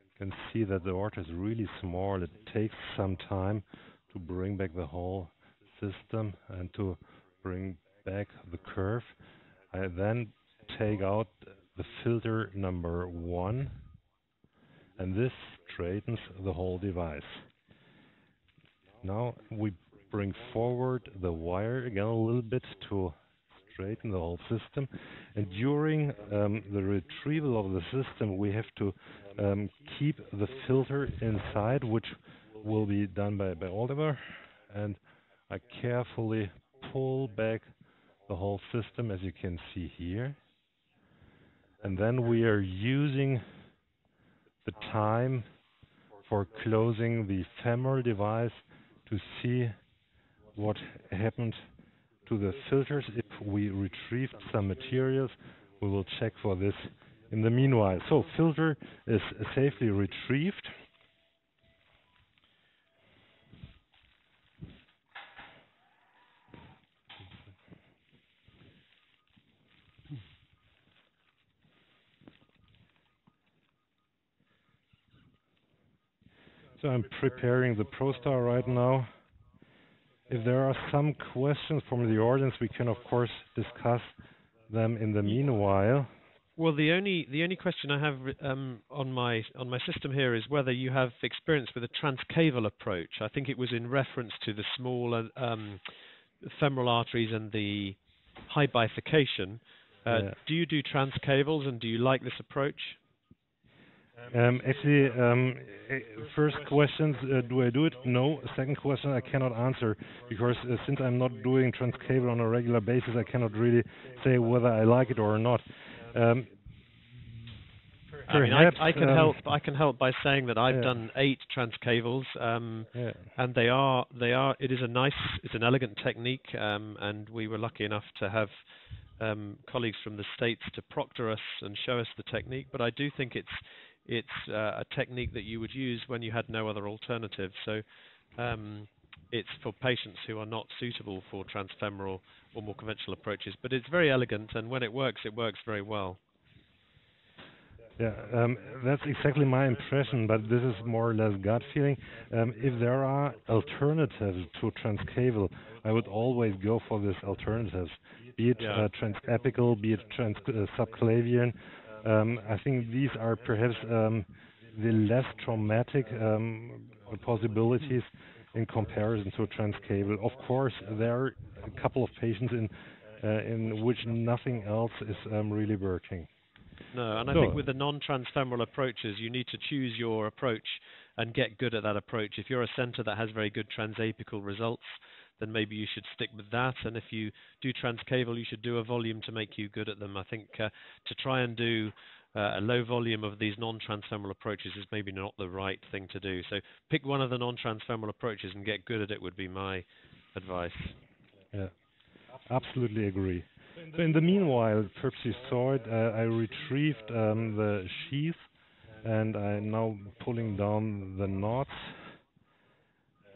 You can see that the aorta is really small. It takes some time to bring back the whole system and to bring back the curve. I then take out the filter number one, and this straightens the whole device. Now we bring forward the wire again a little bit to straighten the whole system. And during um, the retrieval of the system, we have to um, keep the filter inside, which will be done by, by Oliver. And I carefully pull back the whole system, as you can see here. And then we are using the time for closing the femoral device to see what happened to the filters. If we retrieved some materials, we will check for this in the meanwhile. So filter is safely retrieved. So I'm preparing the ProStar right now. If there are some questions from the audience, we can of course discuss them in the meanwhile. Well, the only the only question I have um, on my on my system here is whether you have experience with a transcaval approach. I think it was in reference to the small um, femoral arteries and the high bifurcation. Uh, yeah. Do you do transcavals, and do you like this approach? Um, actually, um, eh, first question, uh, do I do it? No. Second question, I cannot answer because uh, since I'm not doing transcaval on a regular basis, I cannot really say whether I like it or not. Um, I mean, I, I can um, help. I can help by saying that I've yeah. done eight transcavals, um, yeah. and they are they are. It is a nice, it's an elegant technique, um, and we were lucky enough to have um, colleagues from the states to proctor us and show us the technique. But I do think it's it's uh, a technique that you would use when you had no other alternative. So um, it's for patients who are not suitable for transfemoral or more conventional approaches. But it's very elegant, and when it works, it works very well. Yeah, um, that's exactly my impression, but this is more or less gut feeling. Um, if there are alternatives to transcaval, I would always go for these alternatives, be it yeah. uh, transapical, be it trans uh, subclavian. Um, I think these are perhaps um, the less traumatic um, possibilities in comparison to transcaval. Of course, there are a couple of patients in uh, in which nothing else is um, really working. No, and I think with the non-transfemoral approaches, you need to choose your approach and get good at that approach. If you're a center that has very good transapical results, then maybe you should stick with that. And if you do transcaval, you should do a volume to make you good at them. I think uh, to try and do uh, a low volume of these non-transfemoral approaches is maybe not the right thing to do. So pick one of the non-transfemoral approaches and get good at it would be my advice. Yeah, absolutely agree. So in the meanwhile, saw it, uh, I retrieved um, the sheath and I'm now pulling down the knots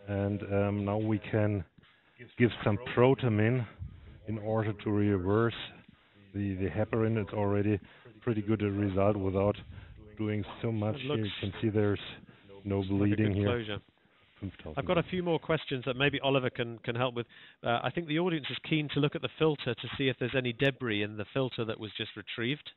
and um, now we can give some protamine in order to reverse the, the heparin. It's already pretty good a result without doing so much. Here you can see there's no bleeding like here. Closure. I've got a few more questions that maybe Oliver can, can help with. Uh, I think the audience is keen to look at the filter to see if there's any debris in the filter that was just retrieved.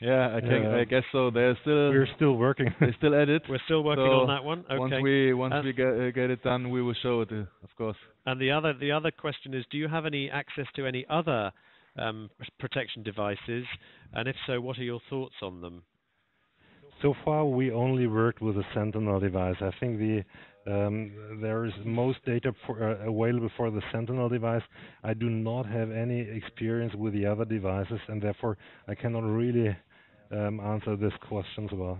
Yeah, I, can, I guess so. They're still we're still working. they still at it. We're still working so on that one. Okay. Once we once we get uh, get it done, we will show it, uh, of course. And the other the other question is, do you have any access to any other um, protection devices? And if so, what are your thoughts on them? So far, we only worked with a Sentinel device. I think the um, there is most data for, uh, available for the Sentinel device. I do not have any experience with the other devices, and therefore I cannot really um, answer this question as well.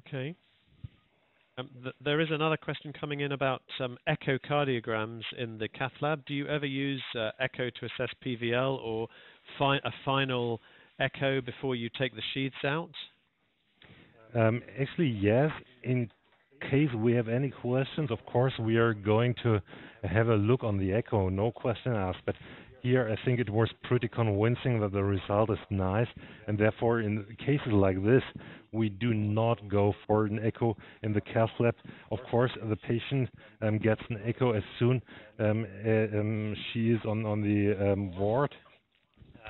Okay. Um, th there is another question coming in about um, echocardiograms in the cath lab. Do you ever use uh, echo to assess PVL or fi a final echo before you take the sheaths out? Um, actually, yes. In case we have any questions, of course, we are going to have a look on the echo, no question asked. But here, I think it was pretty convincing that the result is nice, and therefore, in cases like this, we do not go for an echo in the cath lab. Of course, the patient um, gets an echo as soon um, uh, um, she is on on the um, ward.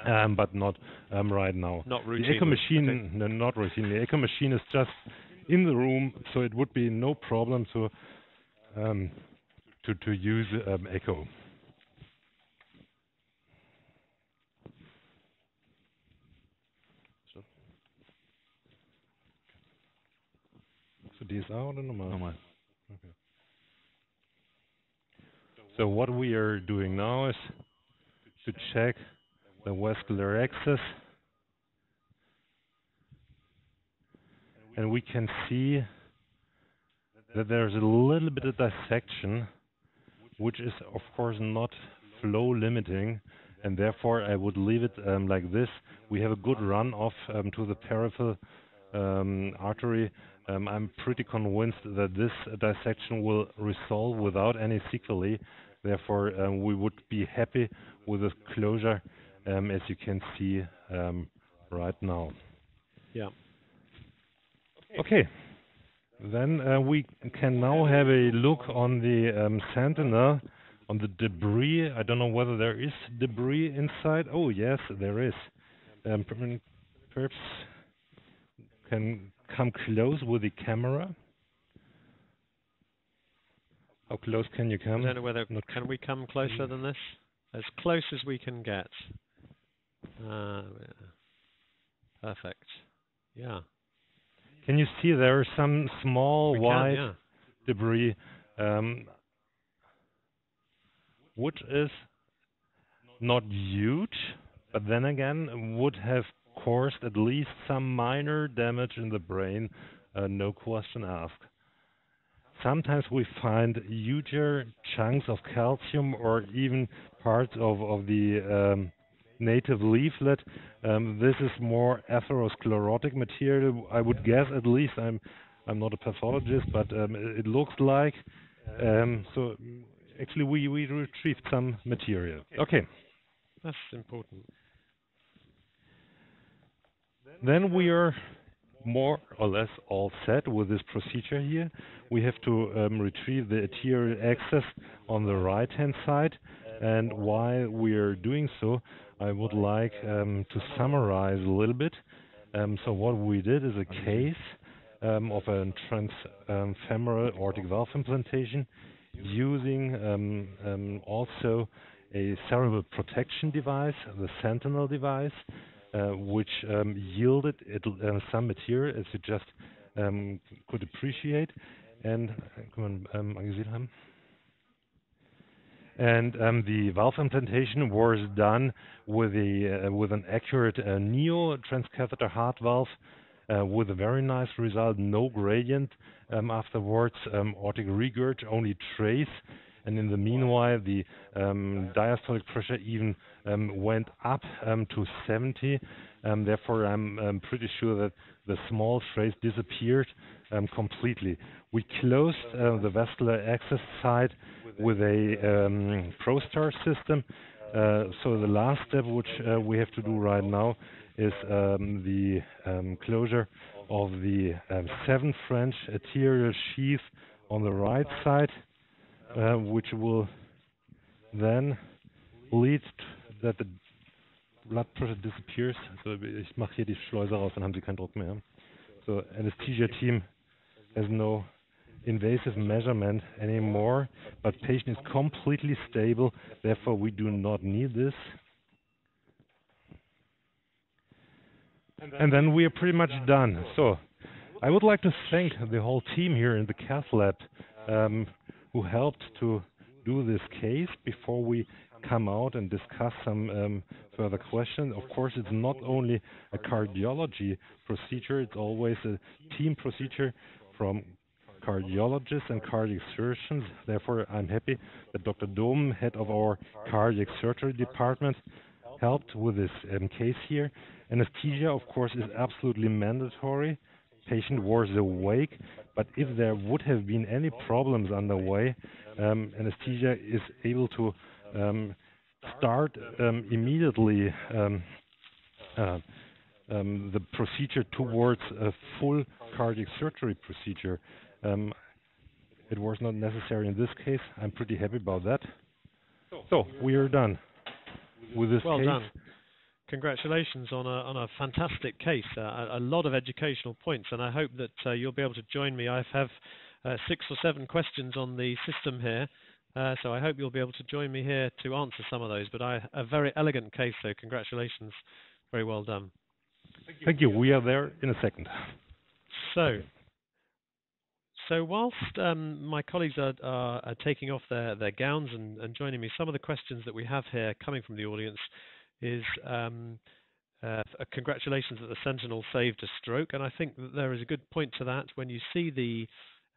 Um, but not um, right now. Not routinely. The echo machine, no, not routinely. The echo machine is just in the room, so it would be no problem to um, to to use um, echo. So, so DSR oder normal? Okay. So what we are doing now is to check the vascular access and we can see that there's a little bit of dissection, which is of course not flow limiting, and therefore I would leave it um, like this. We have a good run off um, to the peripheral um, artery. Um, I'm pretty convinced that this dissection will resolve without any sequelae. Therefore, um, we would be happy with this closure, um, as you can see right now. Yeah. Okay. Then uh, we can now have a look on the um, Sentinel on the debris. I don't know whether there is debris inside. Oh yes, there is. Um, perhaps can come close with the camera. How close can you come? I don't know whether Not can we come closer than this. As close as we can get. Uh, perfect. Yeah. Can you see there are some small we white can, yeah. debris, um, which is not huge, but then again would have caused at least some minor damage in the brain, uh, no question asked. Sometimes we find huger chunks of calcium or even parts of, of the um, native leaflet. Um, this is more atherosclerotic material, I would guess at least. I'm I'm not a pathologist, but um, it, it, looks like. Um, so actually, we, we retrieved some material. Okay. That's important. Then we are more or less all set with this procedure here. We have to um, retrieve the arterial access on the right hand side and while we are doing so I would like um, to summarize a little bit. Um, so what we did is a case um, of a transfemoral aortic valve implantation using um, um, also a cerebral protection device, the Sentinel device, which um, yielded uh, some material, as you just um, could appreciate. And um, and um, the valve implantation was done with a uh, with an ACURATE uh, neo transcatheter heart valve uh, with a very nice result, no gradient afterwards, aortic regurg, only trace, and in the meanwhile, the um, diastolic pressure even um, went up um, to 70. Um, therefore, I'm, I'm, pretty sure that the small trace disappeared um, completely. We closed uh, the vascular access site with a um, ProStar system. Uh, so the last step which uh, we have to do right now is the closure of the seven French arterial sheath on the right side. Äh, which will then lead to that the blood pressure disappears. So ich mache hier die Schleuse raus, dann haben Sie keinen Druck mehr. So anesthesia team has no invasive measurement anymore, but patient is completely stable. Therefore, we do not need this. And then we are pretty much done. So I would like to thank the whole team here in the cath lab. Um, who helped to do this case before we come out and discuss some um, further questions. Of course, it's not only a cardiology procedure, it's always a team procedure from cardiologists and cardiac surgeons. Therefore, I'm happy that Dr. Dom, head of our cardiac surgery department, helped with this um, case here. Anesthesia, of course, is absolutely mandatory patient was awake, but if there would have been any problems underway, um, anesthesia is able to um, start um, immediately um, uh, um, the procedure towards a full cardiac surgery procedure. Um, it was not necessary in this case. I'm pretty happy about that. So we are done with this well case. Done congratulations on a on a fantastic case. Uh, a, a, lot of educational points, and I hope that uh, you'll be able to join me. I have uh, six or seven questions on the system here, uh, so I hope you'll be able to join me here to answer some of those. But I, a very elegant case, so congratulations, very well done. Thank you. Thank you. We are there in a second. So. So whilst um, my colleagues are, are, are, taking off their, their gowns and, and joining me, some of the questions that we have here coming from the audience is um, uh, congratulations that the Sentinel saved a stroke, and I think that there is a good point to that. When you see the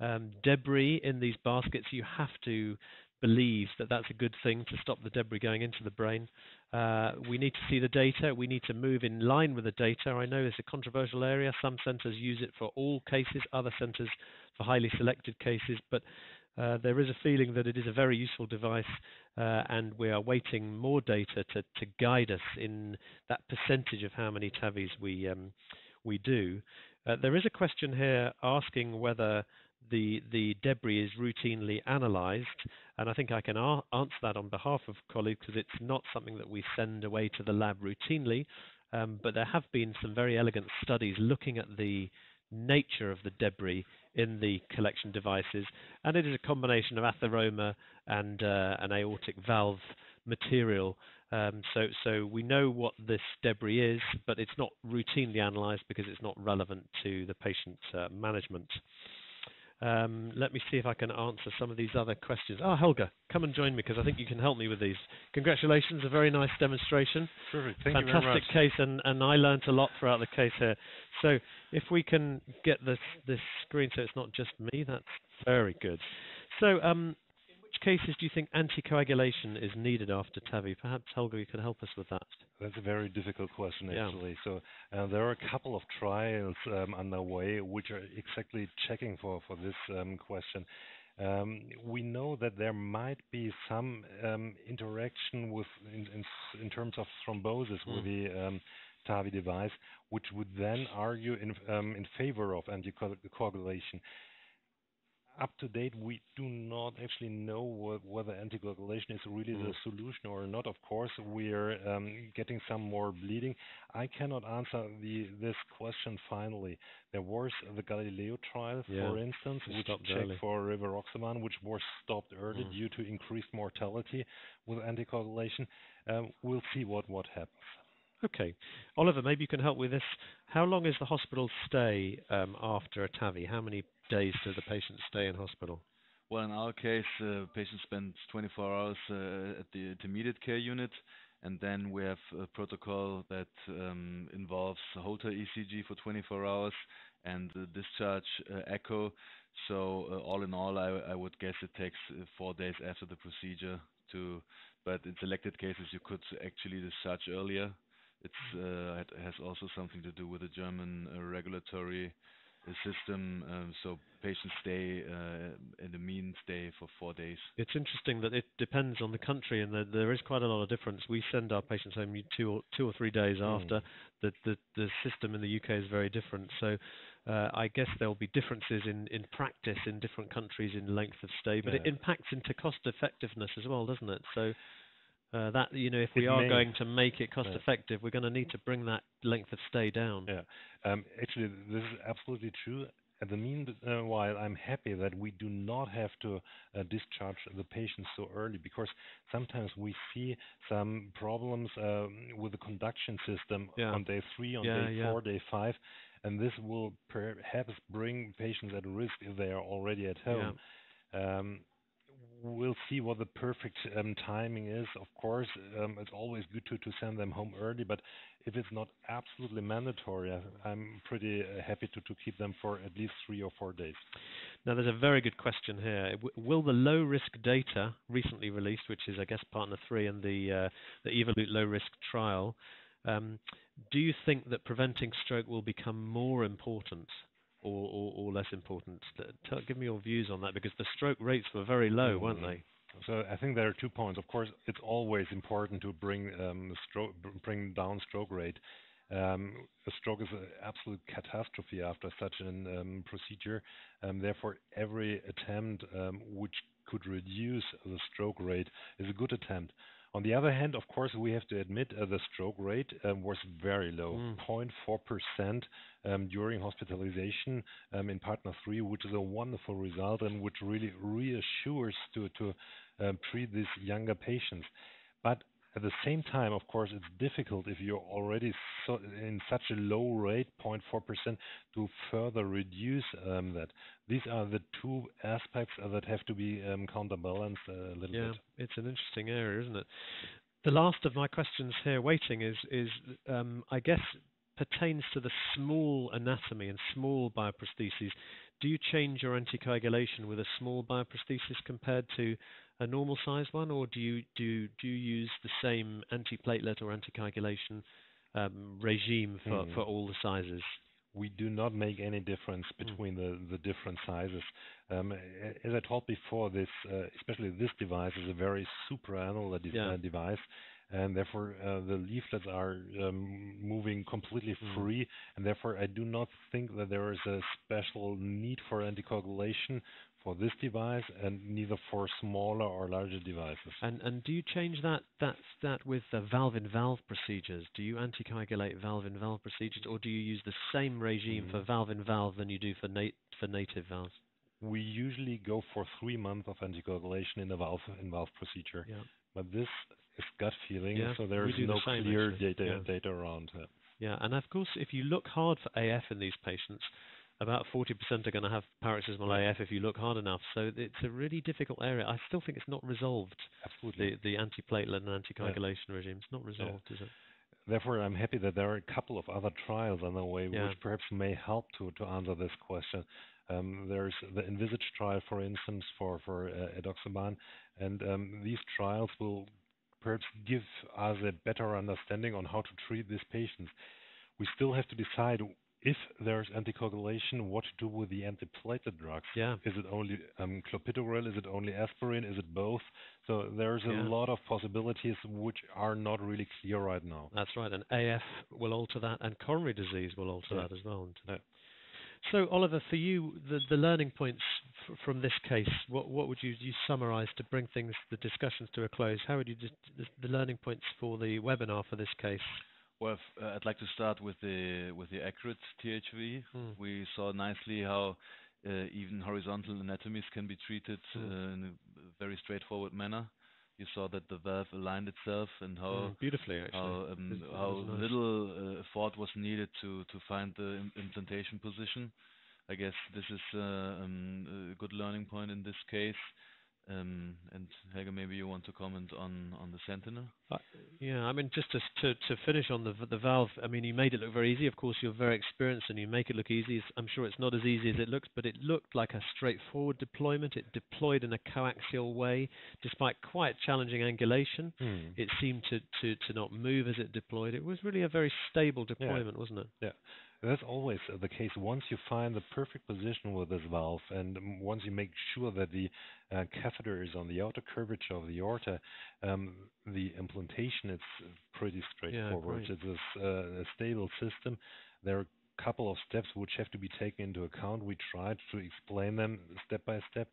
um, debris in these baskets, you have to believe that that's a good thing to stop the debris going into the brain. Uh, we need to see the data. We need to move in line with the data. I know it's a controversial area. Some centres use it for all cases, other centres for highly selected cases, but uh, there is a feeling that it is a very useful device, uh, and we are waiting more data to, to guide us in that percentage of how many TAVIs we um, we do. Uh, there is a question here asking whether the the debris is routinely analysed, and I think I can answer that on behalf of colleagues because it's not something that we send away to the lab routinely. Um, but there have been some very elegant studies looking at the nature of the debris in the collection devices, and it is a combination of atheroma and uh, an aortic valve material. Um, so, so we know what this debris is, but it's not routinely analysed because it's not relevant to the patient uh, management. Um, let me see if I can answer some of these other questions. Ah, oh, Helge, come and join me because I think you can help me with these. Congratulations, a very nice demonstration. Perfect, thank Fantastic you very much. case, and, and I learnt a lot throughout the case here. So if we can get this this screen so it's not just me, that's very good. So um, cases do you think anticoagulation is needed after TAVI? Perhaps Helge, you can help us with that. That's a very difficult question, actually. Yeah. So uh, there are a couple of trials um, underway which are exactly checking for for this um, question. Um, we know that there might be some um, interaction with in, in, in, terms of thrombosis mm. with the um, TAVI device, which would then argue in um, in favor of anticoagulation up to date, we do not actually know whether anticoagulation is really the mm. solution or not. Of course, we're um, getting some more bleeding. I cannot answer this question finally. There was the Galileo trial, for instance, which checked for rivaroxaban, which was stopped early mm. due to increased mortality with anticoagulation. Um, we'll see what, what happens. Okay. Oliver, maybe you can help with this. How long is the hospital stay um, after a TAVI? How many days do the patients stay in hospital? Well, in our case, uh, patients spend 24 hours uh, at the intermediate care unit, and then we have a protocol that um, involves Holter ECG for 24 hours and the discharge uh, echo. So uh, all in all, I, I, would guess it takes uh, four days after the procedure to. But in selected cases, you could actually discharge earlier. It's uh, it has also something to do with the German regulatory system, um, so patients stay uh, in the mean stay for four days. It's interesting that it depends on the country, and that there is quite a lot of difference. We send our patients home two or two or three days mm. after. The, the the system in the UK is very different, so. Uh, I guess there will be differences in, in practice in different countries in length of stay, but yeah. it impacts into cost effectiveness as well, doesn't it? Uh, that you know, if we it are may, going to make it cost yeah. effective, we're going to need to bring that length of stay down. Yeah, um, actually, this is absolutely true. At the meanwhile, I'm happy that we do not have to uh, discharge the patients so early because sometimes we see some problems um, with the conduction system yeah. on day three, on yeah, day four, day five, and this will perhaps bring patients at risk if they are already at home. Um, we'll see what the perfect um, timing is. Of course, um, it's always good to, send them home early, but if it's not absolutely mandatory, I'm pretty uh, happy to, to keep them for at least three or four days. Now, there's a very good question here. Will the low risk data recently released, which is, I guess, partner three and the, uh, the Evolute low risk trial, um, do you think that preventing stroke will become more important or, or, or less important? Tell, give me your views on that because the stroke rates were very low, mm-hmm. weren't they? So I think there are two points. Of course, it's always important to bring um, stroke, bring down stroke rate. Um, a stroke is an absolute catastrophe after such a um, procedure. Um, therefore, every attempt um, which could reduce the stroke rate is a good attempt. On the other hand, of course, we have to admit uh, the stroke rate um, was very low, mm. 0.4% um, during hospitalization um, in Partner 3, which is a wonderful result and which really reassures to, to um, treat these younger patients. But at the same time, of course, it's difficult if you're already so in such a low rate, 0.4%, to further reduce um, that. These are the two aspects that have to be um, counterbalanced a little bit. Yeah, it's an interesting area, isn't it? The last of my questions here, waiting, is is um, I guess pertains to the small anatomy and small bioprostheses. Do you change your anticoagulation with a small bioprosthesis compared to a normal size one, or do you do do you use the same antiplatelet or anticoagulation um, regime for, mm. for all the sizes? We do not make any difference hmm. between mm. the, the different sizes. Um, as I told before, this uh, especially this device is a very supraannular de yeah. uh, device. And therefore uh, the leaflets are um, moving completely Mm. free, and therefore I do not think that there is a special need for anticoagulation for this device, and neither for smaller or larger devices. And and do you change that that that with the valve in valve procedures? Do you anticoagulate valve in valve procedures, or do you use the same regime for Mhm. valve in valve than you do for nat- for native valves? We usually go for three months of anticoagulation in a valve in valve procedure, Yeah. but this is gut feeling, Yeah, so there's do the no same, clear actually. data Yeah. data around. uh, Yeah, and of course, if you look hard for AF in these patients, about 40% are going to have paroxysmal AF if you look hard enough. So it's a really difficult area. I still think it's not resolved. Absolutely. The the antiplatelet and anticoagulation regime. It's not resolved, is it? Therefore, I'm happy that there are a couple of other trials on the way Yeah. which perhaps may help to, to answer this question. Um, there's the Envisage trial, for instance, for, for uh, edoxaban, and um, these trials will perhaps give us a better understanding on how to treat these patients. We still have to decide if there's anticoagulation, what to do with the antiplatelet drugs. Yeah. Is it only um, clopidogrel? Is it only aspirin? Is it both? So there's a Yeah. lot of possibilities which are not really clear right now. That's right, and AF will alter that, and coronary disease will alter Yeah. that as well. Yeah. So, Oliver, for you, the, the learning points f- from this case, what, what would you, you summarize to bring things, the discussions to a close? How would you, dis- the, the learning points for the webinar for this case? Well, uh, I'd like to start with the with the ACURATE THV. Hmm. We saw nicely how uh, even horizontal anatomies can be treated Hmm. uh, in a very straightforward manner. You saw that the valve aligned itself and how Mm, beautifully, actually. how um, how nice. little uh, effort was needed to to find the implantation position. I guess this is uh, um, a good learning point in this case. Um, and Helge, maybe you want to comment on on the Sentinel. Uh, Yeah, I mean, just to to to finish on the the valve, I mean, you made it look very easy. Of course, you're very experienced and you make it look easy. I'm sure it's not as easy as it looks, but it looked like a straightforward deployment. It deployed in a coaxial way, despite quite challenging angulation. Hmm. It seemed to, to, to not move as it deployed. It was really a very stable deployment, wasn't it? Yeah, that's always the case. Once you find the perfect position with this valve, and once you make sure that the uh, catheter is on the outer curvature of the aorta, um, the implantation is pretty straightforward. great. It's a, uh, a stable system. There are a couple of steps which have to be taken into account. We tried to explain them step by step.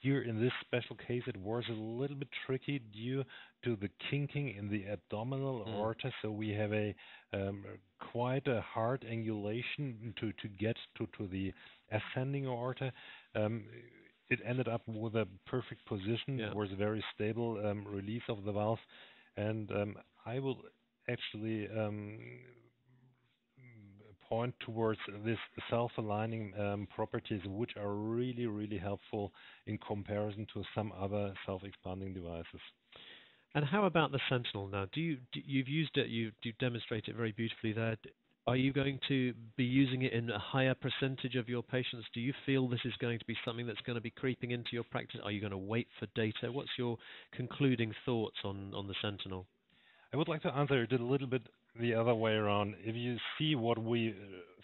Here in this special case, it was a little bit tricky due to the kinking in the abdominal Mm. aorta. So we have a um, quite a hard angulation to to get to to the ascending aorta. Um, it ended up with a perfect position. Yeah. It was a very stable um, release of the valve, and um, I will actually um, point towards this self-aligning um, properties, which are really, really helpful in comparison to some other self-expanding devices. And how about the Sentinel now? Do you do, you've used it? You demonstrate it very beautifully there. Are you going to be using it in a higher percentage of your patients? Do you feel this is going to be something that's going to be creeping into your practice? Are you going to wait for data? What's your concluding thoughts on on the Sentinel? I would like to answer it a little bit the other way around. If you see what we uh,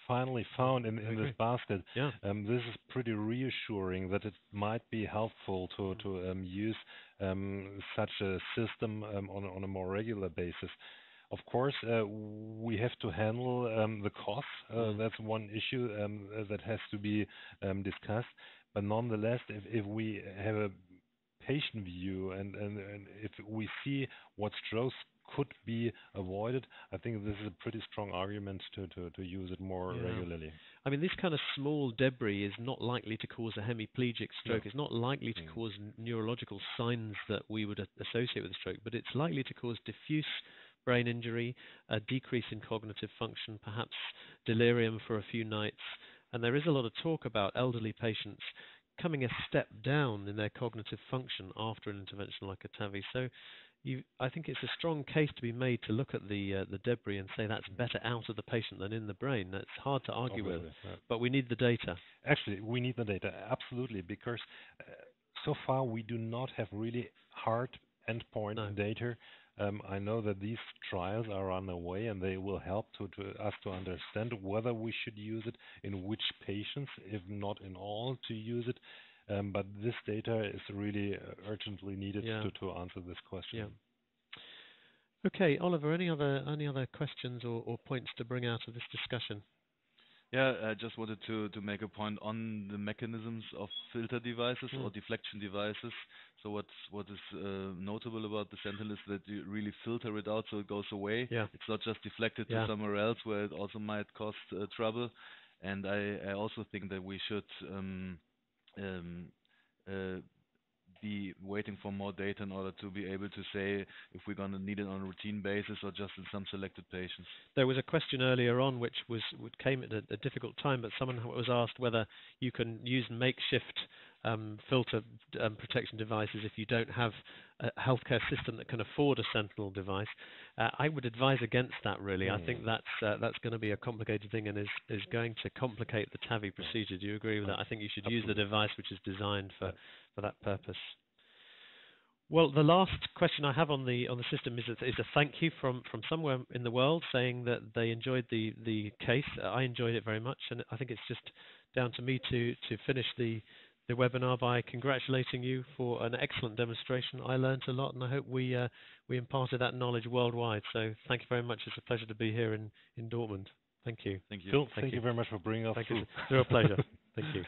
finally found in, in this basket, Yeah. um, this is pretty reassuring that it might be helpful to to um, use um, such a system um, on a- on a more regular basis. Of course, uh, we have to handle um, the cost. Uh, Mm. That's one issue um, that has to be um, discussed. But nonetheless, if if we have a patient view and and and if we see what strokes could be avoided, I think this is a pretty strong argument to to to use it more Yeah. regularly. I mean, this kind of small debris is not likely to cause a hemiplegic stroke. No. It's not likely to Mm. cause neurological signs that we would associate with a stroke, but it's likely to cause diffuse brain injury, a decrease in cognitive function, perhaps delirium for a few nights. And there is a lot of talk about elderly patients coming a step down in their cognitive function after an intervention like a TAVI. So you, I think it's a strong case to be made to look at the uh, the debris and say that's better out of the patient than in the brain. That's hard to argue with, yeah. but we need the data. Actually, we need the data, absolutely, because uh, so far we do not have really hard endpoint No. data. Um, I know that these trials are on the way, and they will help to, to us to understand whether we should use it in which patients, if not in all, to use it. Um, but this data is really uh, urgently needed Yeah. to, to answer this question. Yeah. Okay, Oliver, any other any other questions or, or points to bring out of this discussion? Yeah, I just wanted to to make a point on the mechanisms of filter devices Mm. or deflection devices. So what's what is uh, notable about the Sentinel is that you really filter it out so it goes away. Yeah. It's not just deflected Yeah. to somewhere else where it also might cause uh, trouble. And I I also think that we should um, um, uh, be waiting for more data in order to be able to say if we're gonna need it on a routine basis or just in some selected patients. There was a question earlier on which was which came at a, a difficult time, but someone was asked whether you can use makeshift um, filter um, protection devices if you don't have a healthcare system that can afford a Sentinel device. Uh, I would advise against that. Really, I think Mm. that's uh, that's going to be a complicated thing and is is going to complicate the TAVI procedure. Do you agree with that? I think you should use the device which is designed for for that purpose. Well, the last question I have on the on the system is a, is a thank you from, from somewhere in the world saying that they enjoyed the, the case. I enjoyed it very much, and I think it's just down to me to, to finish the, the webinar by congratulating you for an excellent demonstration. I learnt a lot, and I hope we uh, we imparted that knowledge worldwide. So thank you very much. It's a pleasure to be here in, in Dortmund. Thank you. Thank you. Phil, Thank thank you. you very much for bringing us Thank through. you. It's a real pleasure. Thank you.